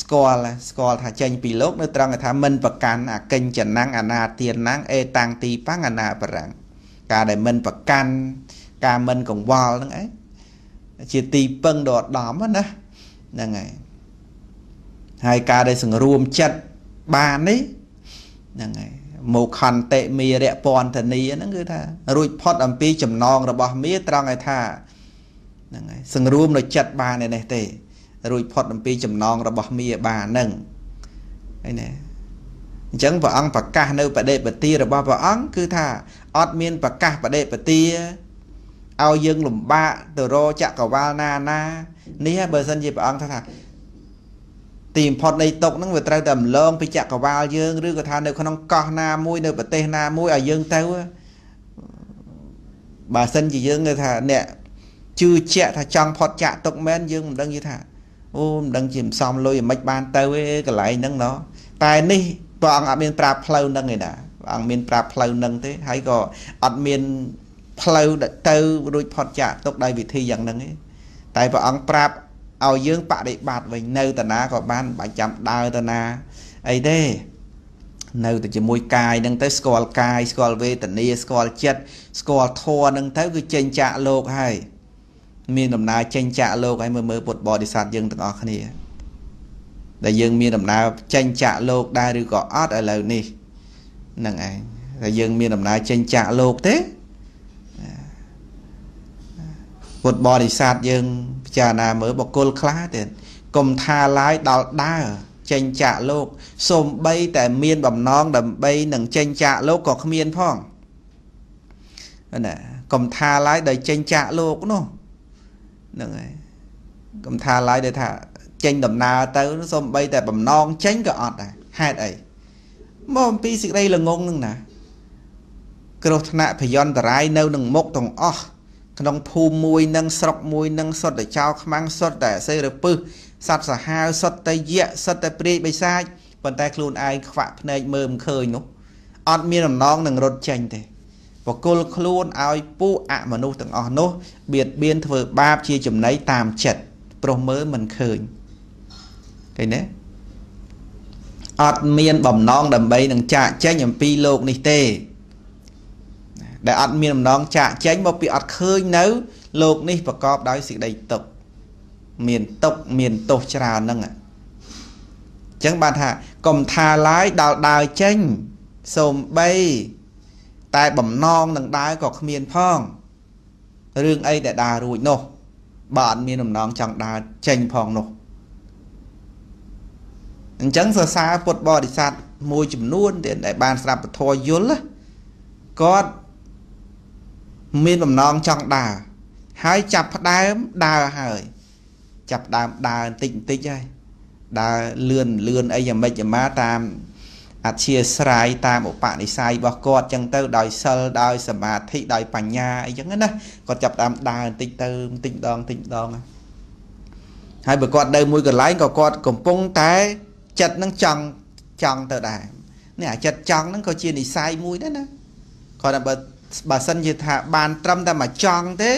ស្គាល់ស្គាល់ថាចេញពីលោកនៅត្រង់ថាមិនប្រកាន់អកិញ្ចនាំងអនាទានណាំងអេតាំងទីប៉ាំងអនាបរាំងការដែលមិនប្រកាន់ការមិនកង្វល់ហ្នឹងឯងជាទីពឹងដ៏ឧត្តមណាហ្នឹងហើយហើយការដែលសង្រួមចិត្តបាននេះហ្នឹងហើយមកខន្តិមីរៈពន្ធនីហ្នឹងគឺថារួចផុតអំពីចំណងរបស់មាត្រង់ឲ្យថាហ្នឹងហើយសង្រួមនៅចិត្តបានឯនេះទេ រួចផុតអំពីចំណងរបស់មាបានហ្នឹងហើយណាអញ្ចឹងព្រះអង្គប្រកាសនៅបដិបទារបស់ព្រះអង្គគឺថាអត់មានប្រកាសបដិបទាឲ្យយើងលំបាកទៅរចក្រវាលណាណានេះបើសិនជាព្រះអង្គថាទីបំផុតនៃទុកហ្នឹងវាត្រូវតែអំឡងពីចក្រវាលយើងឬក៏ថានៅក្នុងកោះណាមួយនៅប្រទេសណាមួយឲ្យយើងទៅបើសិនជាយើងថាអ្នកជឿជាក់ថាចង់ផុតចាក់ទុកមែនយើងមិនដឹងយីថា អូមិនដឹងជាមិនសមលុយមិនបានទៅឯកន្លែងហ្នឹងណោះតែនេះព្រះអង្គអត់មានប្រាប់ផ្លូវហ្នឹងឯណាព្រះអង្គមានប្រាប់ផ្លូវហ្នឹងទេហើយក៏អត់មានផ្លូវទៅរួចផុតចាកទុកដោយវិធីយ៉ាងហ្នឹងទេតែព្រះអង្គប្រាប់ឲ្យយើងបដិបត្តិវិញនៅតាណាក៏បានបាច់ចាំដើរតាណាអីទេនៅតែជាមួយកាយនឹងទៅស្គាល់កាយស្គាល់វេទនាស្គាល់ចិត្តស្គាល់ធម៌នឹងទៅគឺចេញចាកលោកហើយ មានដំណើរចេញចាកលោកឲ្យមើលមើលពុទ្ធបរិស័ទយើងទាំងអស់គ្នាដែលយើងមានដំណើរចេញចាក់លោកដែរឬក៏អត់ឥឡូវនេះហ្នឹងឯងតែយើងមានដំណើរចេញចាក់លោកទេពុទ្ធបរិស័ទយើងពិចារណាមើលបកគលខ្លះទៀតកុំថាឡាយដល់ដើរចេញចាក់លោកសូម្បីតែមានបំណងដើម្បីនឹងចេញចាក់លោកក៏គ្មានផងណាកុំថាឡាយដោយចេញចាក់លោកនោះ ហ្នឹងហើយកុំថាឡាយដោយថាចេញដំណើរទៅសូម្បីតែបំណងចេញក៏អត់ដែរហេតុអីមកអំពីសេចក្តីល្ងងនឹងណា គ្រោះថ្នាក់ភយន្តរាយនៅនឹងមុខទាំងអស់ក្នុងភូមិមួយនឹងស្រុកមួយនឹងសុទ្ធតែចោលខ្មាំងសុទ្ធតែអសេរពឹសសត្វសាហាវសុទ្ធតែយៈសុទ្ធតែព្រាយបិសាចប៉ុន្តែខ្លួនឯងខ្វាក់ភ្នែកមើលមិនឃើញនោះអត់មានដំណងនឹងរត់ចេញទេ បកុលខ្លួនឲ្យពួកអមនុស្សទាំងអស់នោះបៀតបៀនធ្វើបាបជាចំណៃតាមចិត្តប្រុសមើលមិនឃើញឃើញទេអត់មានបំណងដើម្បីនឹងចាកចេញអំពីលោកនេះទេដែលអត់មានបំណងចាកចេញមកពីអត់ឃើញនៅលោកនេះប្រកបដោយសេចក្តីទុក្ខមានទុក្ខមានទោសច្រើនហ្នឹងអញ្ចឹងបានថាកុំថាឡើយដល់ដើរចេញសូមបី តែបំណងនឹងដើរក៏គ្មានផងរឿងអីដែលដើររួចនោះបើអត់មានបំណងចង់ដើរចេញផងនោះអញ្ចឹងសរសើរពុទ្ធបរិស័ទមួយចំនួនទៀតដែលបានស្ដាប់ពធយល់គាត់មានបំណងចង់ដើរហើយចាប់ផ្ដើមដើរហើយចាប់ដើមដើរបន្តិចបន្តិចហើយដើរលឿនលឿនអីយ៉ាងម៉េចយ៉ាងម៉ាតាម អធិស្ស្រ័យតាមឧបនិស្ស័យរបស់គាត់ចឹងទៅដោយសិលដោយសមាធិដោយបញ្ញាអីចឹងណាគាត់ចាប់ដើមដើរបន្តិចទៅបន្តិចម្ដងបន្តិចម្ដងហើយបើគាត់នៅមួយកន្លែងក៏គាត់កំពុងតែចិត្តនឹងចង់ចង់ទៅដែរនេះអាចិត្តចង់ហ្នឹងក៏ជានិស័យមួយដែរណាគាត់បើបើសិនជាថាបានត្រឹមតែមកចង់ទេ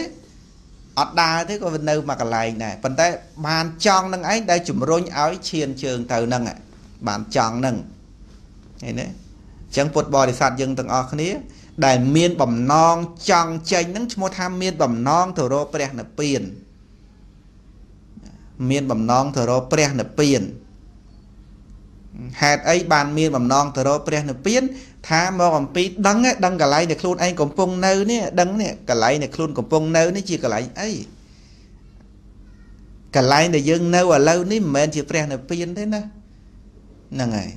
អត់ដើរទេក៏នៅមកកន្លែងដែរប៉ុន្តែបានចង់នឹងឯងដែលជំរុញឲ្យឈានជើងទៅនឹងបានចង់នឹង ឃើញទេអញ្ចឹងពុទ្ធបរិស័ទយើងទាំងអស់គ្នា ដែលមានបំណងចង់ចេញនឹងឈ្មោះថាមានបំណងទៅរកព្រះនិព្វានមានបំណងទៅរកព្រះនិព្វានហេតុអីបានមានបំណងទៅរកព្រះនិព្វានថាមកអំពីដឹងដឹងកន្លែងដែលខ្លួនឯងកំពុងនៅនេះដឹងនេះកន្លែងដែលខ្លួនកំពុងនៅនេះជាកន្លែងអីកន្លែងដែលយើងនៅឥឡូវនេះមិនមែនជាព្រះនិព្វានទេណាហ្នឹងហើយ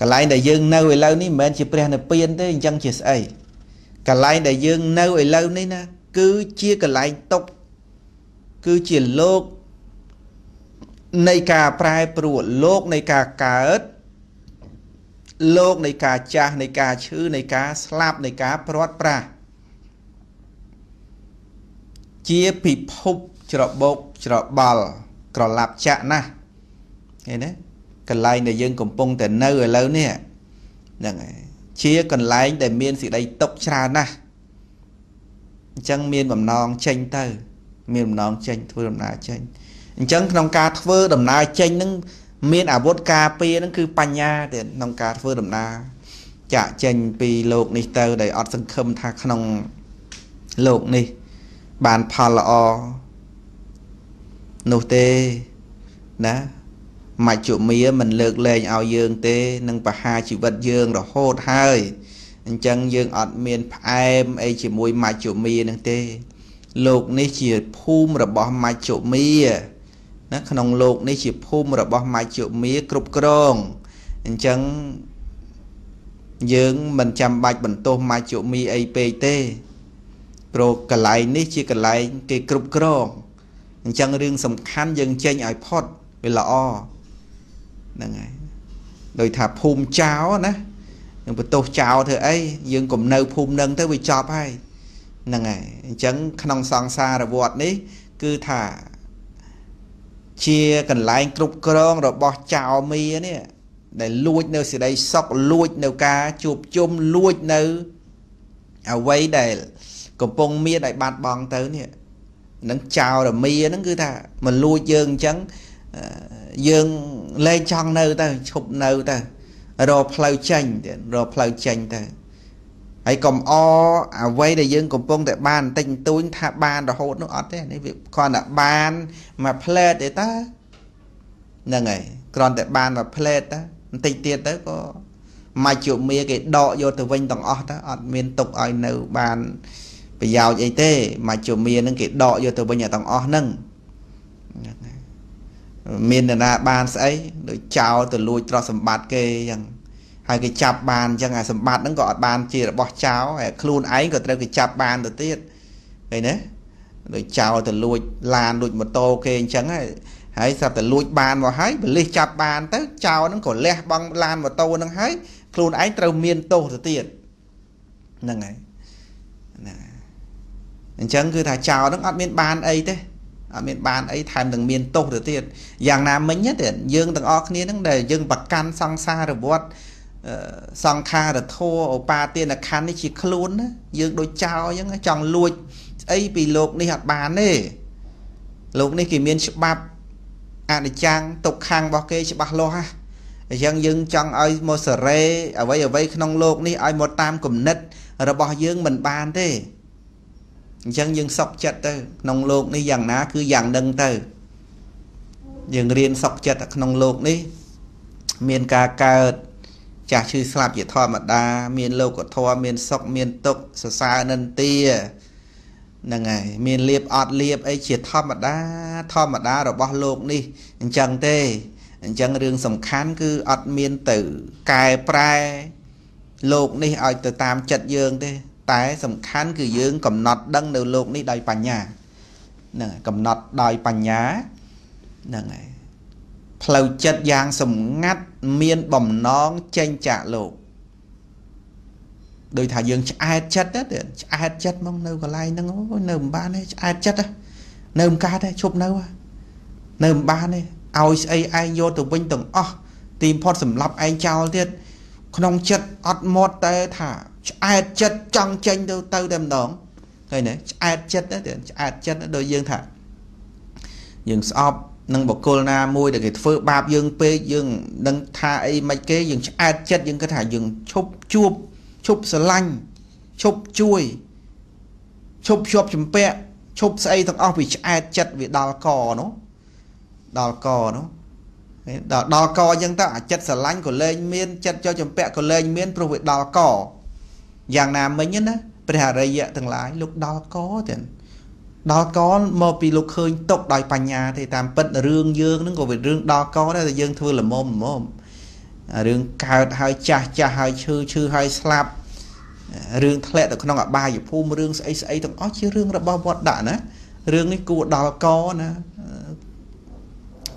កន្លែងដែលយើងនៅឥឡូវនេះមិនមែនជាព្រះនិព្វានទេអញ្ចឹងជាស្អីកន្លែងដែលយើងនៅឥឡូវនេះណាគឺជាកន្លែងຕົកគឺជាលោកនៃការប្រែប្រួលលោកនៃការកើតលោកនៃការចាស់នៃការឈឺនៃការស្លាប់នៃការព្រាត់ប្រាសជាពិភពច្របោកច្របល់ក្រឡាប់ចាក់ណាស់ឃើញទេ កន្លែងដែលយើងកំពុងតែនៅឥឡូវនេះហ្នឹងហើយជាកន្លែងដែលមានសេចក្តីຕົកច្រើនណាស់អញ្ចឹងមានបំណងចេញទៅ មានបំណងចេញធ្វើដំណើរចេញអញ្ចឹងក្នុងការធ្វើដំណើរចេញនឹងមានអាវុធការពារនឹងគឺបញ្ញាទៀតក្នុងការធ្វើដំណើរចាក់ចេញពីលោកនេះទៅដែលអត់សង្ឃឹមថាក្នុងលោកនេះ បានផលល្អនោះទេណា មច្ចុមាមិនលើកលែងឲ្យយើងទេនឹងបហាជីវិតយើងរហូតហើយអញ្ចឹងយើងអត់មានផ្អែមអីជាមួយមច្ចុមានឹងទេ លោកនេះជាភូមិរបស់មច្ចុមាណាក្នុងលោកនេះជាភូមិរបស់មច្ចុមាគ្រប់គ្រងអញ្ចឹងយើងមិនចាំបាច់បន្ទោសមច្ចុមាអីពេកទេព្រោះកន្លែងនេះជាកន្លែងគេគ្រប់គ្រងអញ្ចឹងរឿងសំខាន់យើងចេញឲ្យផុតវាល្អ ហ្នឹងហើយដោយថាភូមិចោលណាយើងបន្ទោសចោលធ្វើអីយើងកុំនៅភូមិនឹងទៅវាចប់ហើយហ្នឹងហើយអញ្ចឹងក្នុងសង្សារវដ្តនេះ គឺថាជាកន្លែងគ្រប់គ្រងរបស់ចៅមីនេះដែលលួចនៅសេចក្តីសុខលួចនៅការជួបជុំលួចនៅអ្វីដែលកំពុងមានឲ្យបាត់បង់ទៅនេះនឹងចៅរមីហ្នឹងគឺថាមកលួចយើងអញ្ចឹង យើងលែងចង់នៅទៅឈប់នៅទៅរកផ្លូវចេញទៀតរកផ្លូវចេញទៅហើយកុំអអ្វីដែលយើងកំពុងតែបានបន្តិចបន្តួចថាបានរហូតនោះអត់ទេនេះវាគ្រាន់តែបានមួយផ្លែតទេតើហ្នឹងហើយគ្រាន់តែបានមួយផ្លេតទៅបន្តិចទៀតទៅក៏មកជុំមាគេដកយកទៅវិញទាំងអស់ទៅអត់មានទុកឲ្យនៅបានប្រយោជន៍អីទេមកជុំមានឹងគេដកយកទៅវិញទាំងអស់ហ្នឹង មាននរណាបានស្អីដូចចោលទៅលួចទ្រព្យសម្បត្តិគេអញ្ចឹងហើយគេចាប់បានអញ្ចឹងអាសម្បត្តិហ្នឹងក៏អត់បានជារបស់ចោលហើយខ្លួនឯងក៏ត្រូវគេចាប់បានទៅទៀតឃើញទេដូចចោលទៅលួចឡានលួចម៉ូតូគេអញ្ចឹងហើយហើយស្រាប់តែលួចបានមកហើយបលិសចាប់បានទៅចោលហ្នឹងក៏លះបង់ឡានម៉ូតូហ្នឹងហើយខ្លួនឯងត្រូវមានទោសទៅទៀតហ្នឹងហើយណាអញ្ចឹងគឺថាចោលហ្នឹងអត់មានបានអីទេ អត់មានបានអីថែមទាំងមានទោសទៅទៀតយ៉ាងណាមិញទៀតយើងទាំងអស់គ្នានឹងដែលយើងប្រកាន់សង្សារវត្តសង្ខារធោឧបាទានខណ្ឌនេះជាខ្លួនណាយើងដូចចោលអញ្ចឹងចង់លួចស្អីពីលោកនេះអត់បានទេលោកនេះគេមានច្បាប់អនិច្ចំទុក្ខំរបស់គេច្បាស់លាស់ណាអញ្ចឹងយើងចង់ឲ្យមកសរេអ្វីអ្វីក្នុងលោកនេះឲ្យមកតាមគំនិតរបស់យើងមិនបានទេ អញ្ចឹងយើងសុកចិត្តទៅក្នុងโลกនេះយ៉ាងណាគឺយ៉ាងនឹងទៅយើងរៀនសុកចិត្តក្នុងโลกនេះមានការកើតចាស់ឈឺស្លាប់ជាធម្មតា មានលោកធម៌មានសុខមានទុក្ខសរសើរនិន្ទាហ្នឹងហើយមានលៀបអត់លៀបអីជាធម្មតាធម្មតារបស់លោកនេះអញ្ចឹងទេអញ្ចឹងរឿងសំខាន់គឺអត់មានទៅកែប្រែលោកនេះឲ្យទៅតាមចិត្តយើងទេ តែសំខាន់គឺយើងកំណត់ដឹងនៅលោកនេះដោយបញ្ញាហ្នឹងហើយកំណត់ដោយបញ្ញាហ្នឹងហើយផ្លូវចិត្តយ៉ាងសម្ងាត់មានបំណងចេញចាកលោកដោយថាយើងឆ្អែតចិត្តទៅឆ្អែតចិត្តមកនៅកន្លែងហ្នឹងអូយនៅមិនបានទេឆ្អែតចិត្តនៅមិនកើតទេឈប់នៅនៅមិនបានទេឲ្យស្អីឯងយកទៅវិញទាំងអស់ទីបំផុតសម្រាប់ឯងចោលទៀតក្នុងចិត្តអត់មាត់តែថា ឆ្អែតចិត្តចង់ចេញទៅទៅតែម្ដងឃើញទេឆ្អែតចិត្តទៅឆ្អែតចិត្តដូចយើងថាយើងស្អប់នឹងបកគលណាមួយដែលគេធ្វើបាបយើងពេកយើងនឹងថាអីមិនគេយើងឆ្អែតចិត្តយើងគិតថាយើងឈប់ជួបឈប់ស្រឡាញ់ឈប់ជួយឈប់ជាប់ជំពាក់ឈប់ស្អីទាំងអស់វាឆ្អែតចិត្តវាដល់កនោះដល់កនោះដល់ដល់កអញ្ចឹងទៅអាចិត្តស្រឡាញ់ក៏លែងមានចិត្តចូលចម្ពាក់ក៏លែងមានព្រោះវាដល់ក យ៉ាងណាមិញណាព្រះអរិយៈទាំងឡាយលោកដល់កទៀតដល់កមកពីលោកឃើញຕົកដោយបញ្ញាទេតាមពិតរឿងយើងហ្នឹងក៏វារឿងដល់កដែរតែយើងធ្វើល្មមល្មមរឿងកើតហើយចាស់ចាស់ហើយឈឺឈឺហើយស្លាប់រឿងធ្លាក់ទៅក្នុងអបាយភូមិរឿងស្អីស្អីទាំងអស់ជារឿងរបស់វត្តដាក់ណារឿងនេះគួរដល់កណា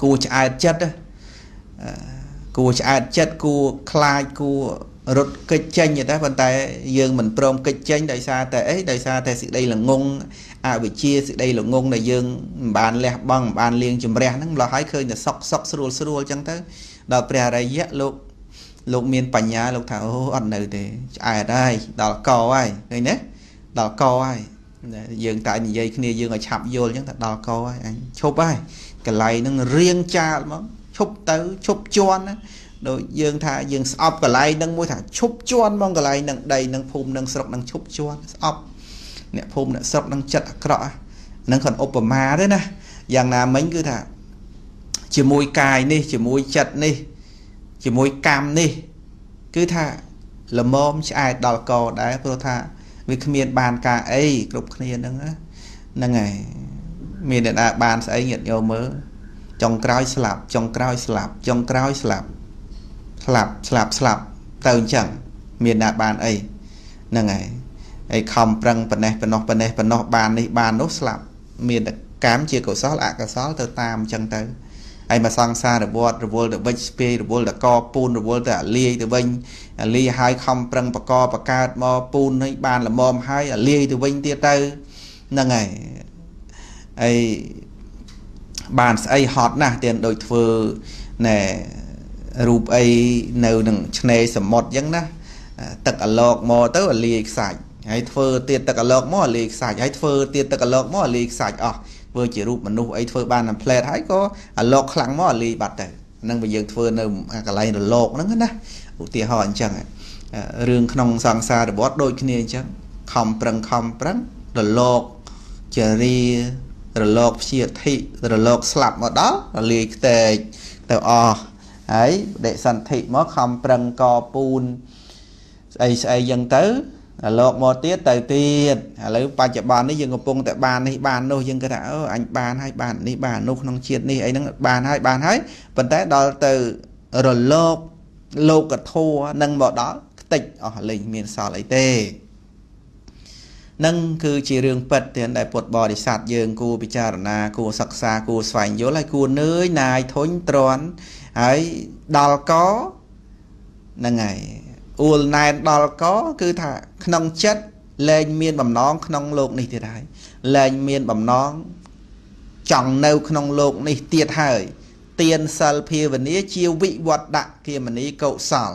គួរឆ្អែតចិត្តគួរឆ្អែតចិត្តគួរខ្លាចគួរ រត់កិច្ចចេញតែប៉ុន្តែយើងមិនព្រមកិច្ចចេញដោយសារតែអីដោយសារតែសេចក្តីល្ងងអវិជ្ជាសេចក្តីល្ងងដែលយើងមិនបានលះបង់មិនបានលៀងជំរះហ្នឹងម្ល៉េះហើយឃើញតែសុកសុកស្រួលស្រួលអញ្ចឹងទៅដល់ព្រះអរិយៈលោកលោកមានបញ្ញាលោកថាអូអត់នៅទេឆ្អែតហើយដល់កហើយឃើញទេដល់កហើយយើងតែនិយាយគ្នាយើងឲ្យឆាប់យល់អញ្ចឹងថាដល់កហើយអញឈប់ហើយកន្លែងហ្នឹងរៀងចាលមកឈប់ទៅឈប់ជន់ណា ដូចយើងថាយើងស្អប់កន្លែងហ្នឹងមួយថាឈប់ជន់មកកន្លែងហ្នឹងដីហ្នឹងភូមិហ្នឹងស្រុកហ្នឹងឈប់ជន់ស្អប់អ្នកភូមិអ្នកស្រុកហ្នឹងចិត្តអាក្រក់ហ្នឹងគាត់ឧបមាទេណាយ៉ាងណាមិញគឺថាជាមួយកាយនេះជាមួយចិត្តនេះជាមួយកម្មនេះ គឺថាល្មមឆ្អែតដល់កដែរព្រោះថាវាគ្មានបានការអីគ្រប់គ្នាហ្នឹងហ្នឹងហើយមានអ្នកណាបានស្អីញាតញោមមើលចុងក្រោយស្លាប់ចុងក្រោយស្លាប់ចុងក្រោយស្លាប់ ស្លាប់ស្លាប់ស្លាប់ទៅអញ្ចឹងមានណាបានអីហ្នឹងហើយហើយខំប្រឹងប៉ុណ្ណេះប៉ុណ្ណោះប៉ុណ្ណេះប៉ុណ្ណោះបាននេះបាននោះស្លាប់មានតែកម្មជាកុសលអកុសលទៅតាមអញ្ចឹងទៅហើយមកសង្សាររវត្តរវល់ទៅវិច្ចស្ពាយរវល់ទៅកពូនរវល់ទៅអាលាយទៅវិញអាលាយហើយខំប្រឹងបកបកើតមកពូននេះបានល្មមហើយអាលាយទៅវិញទៀតទៅហ្នឹងហើយហើយបានស្អីហត់ណាស់ទៀតដូចធ្វើណែ រូបអីនៅនឹងឆ្នេរសមុទ្រអញ្ចឹងណាទឹកអាឡោកមកទៅអាលាយខ្សាច់ហើយធ្វើទៀតទឹកអាឡោកមកអាលាយខ្សាច់ហើយធ្វើទៀតទឹកអាឡោកមកអាលាយខ្សាច់អស់ធ្វើជារូបមនុស្សអីធ្វើបានតែផ្លែតហើយក៏អាឡោកខ្លាំងមកអាលាយបាត់ទៅហ្នឹងបើយើងធ្វើនៅកន្លែងរលកហ្នឹងណាឧទាហរណ៍អញ្ចឹងរឿងក្នុងសង្សារវត្តដូចគ្នាអញ្ចឹងខំប្រឹងខំប្រឹងរលកចរារលកព្យាធិរលកស្លាប់មកដល់រលាយខ្ទេកទៅអស់ ហើយបដិសន្ធិមកខំប្រឹងកពូនស្អីស្អីយ៉ាងទៅលោកមកទៀតទៅទៀតឥឡូវបច្ចុប្បន្ននេះយើងកំពុងតែបាននេះបាននោះយើងគិតថាអឺអញបានហើយបាននេះបាននោះក្នុងជាតិនេះអីហ្នឹងបានហើយបានហើយប៉ុន្តែដល់ទៅរលកលោកធัวនឹងមកដល់ខ្ទេចអស់លេងមានសល់អីទេនឹងគឺជារឿងពិតទៀតដែលពុទ្ធបរិស័ទយើងគួរពិចារណាគួរសិក្សាគួរស្វែងយល់ហើយគួរនឿយណាយធុញទ្រាន់ ហើយដល់កហ្នឹងហើយអួលណែនដល់កគឺថាក្នុងចិត្តលែងមានបំណងក្នុងโลกនេះទៀតហើយលែងមានបំណងចង់នៅក្នុងโลกនេះទៀតហើយទានសិលភាវនាជាវិវត្តៈគាមនីកុសល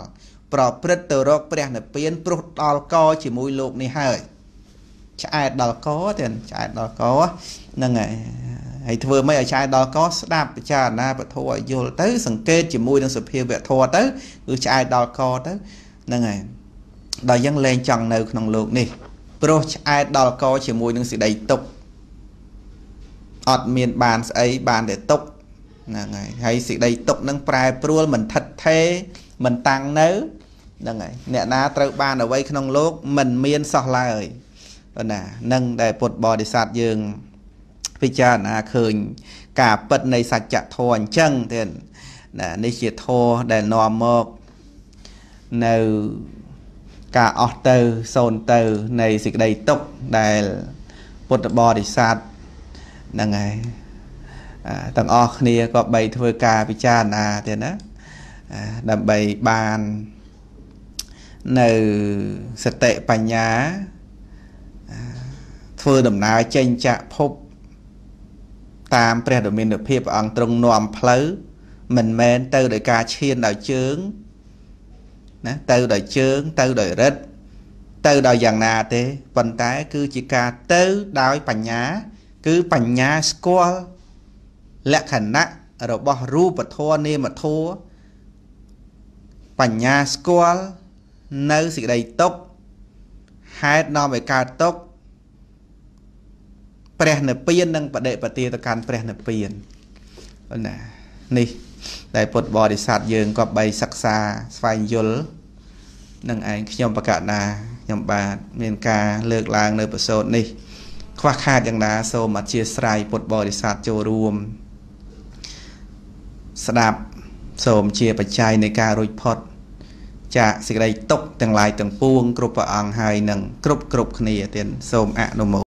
ប្រព្រឹត្តទៅរកព្រះនិព្វានព្រោះដល់កជាមួយโลกនេះហើយឆ្អែតដល់កទៀតឆ្អែតដល់កហ្នឹងហើយ ហើយធ្វើមិនឲ្យចែកដល់កស្ដាប់ពិចារណាពធឲ្យយល់ទៅ សង្កេតជាមួយនឹងសភាវៈធម៌ទៅគឺចែកដល់កទៅហ្នឹងហើយដល់យ៉ាងលែងចង់នៅក្នុងលោកនេះព្រោះឆ្អែតដល់កជាមួយនឹងសេចក្តីទុកអត់មានបានស្អីបានតែទុកហ្នឹងហើយហើយសេចក្តីទុកនឹងប្រែប្រួលមិនថិតថេរមិនតាំងនៅហ្នឹងហើយអ្នកណាត្រូវបានអ្វីក្នុងលោកមិនមានសោះឡើយណានឹងដែលពុទ្ធបរិស័ទយើង ពិចារណាឃើញ ការពិតនៃសច្ចធម៌អញ្ចឹងទៀតណានេះជាធម៌ដែលនាំមកនៅការអស់ទៅសូន្យទៅ នៃសេចក្តីទុកដែលពុទ្ធបរិស័ទហ្នឹងហើយទាំងអស់គ្នាក៏បីធ្វើការពិចារណាទៀតណាដើម្បីបាននៅសតិបញ្ញាធ្វើដំណើរចេញចាក់ភព តាមព្រះដមានភាពព្រះអង្គទ្រង់នាំផ្លូវមិនមែនទៅដោយការឈានដោយជើងណាទៅដោយជើងទៅដោយរិទ្ធទៅដោយយ៉ាងណាទេប៉ុន្តែគឺជាការទៅដោយបញ្ញា គឺបញ្ញាស្គាល់លក្ខណៈរបស់រូបធម៌នាមធម៌បញ្ញាស្គាល់នៅសេចក្តីទុកហេតុនាំឲ្យកើតទុក ព្រះនិព្វាននិងបដិបទាទៅកាន់ព្រះនិព្វានណានេះដែលពុទ្ធបរិស័ទយើងក៏បីសិក្សាស្វែងយល់នឹងឯងខ្ញុំបកណាខ្ញុំបាទមានការលើកឡើងនៅប្រសូតនេះ ខ្វះខាតយ៉ាងណាសូមអធិស្ឋានពុទ្ធបរិស័ទចូលរួមស្ដាប់សូមជាបច្ច័យនៃការរួចផុតចាកសេចក្តីទុកទាំងឡាយទាំងពួង គ្រប់ព្រះអង្គហើយនឹងគ្រប់គ្រប់គ្នាទៀតសូមអនុមោ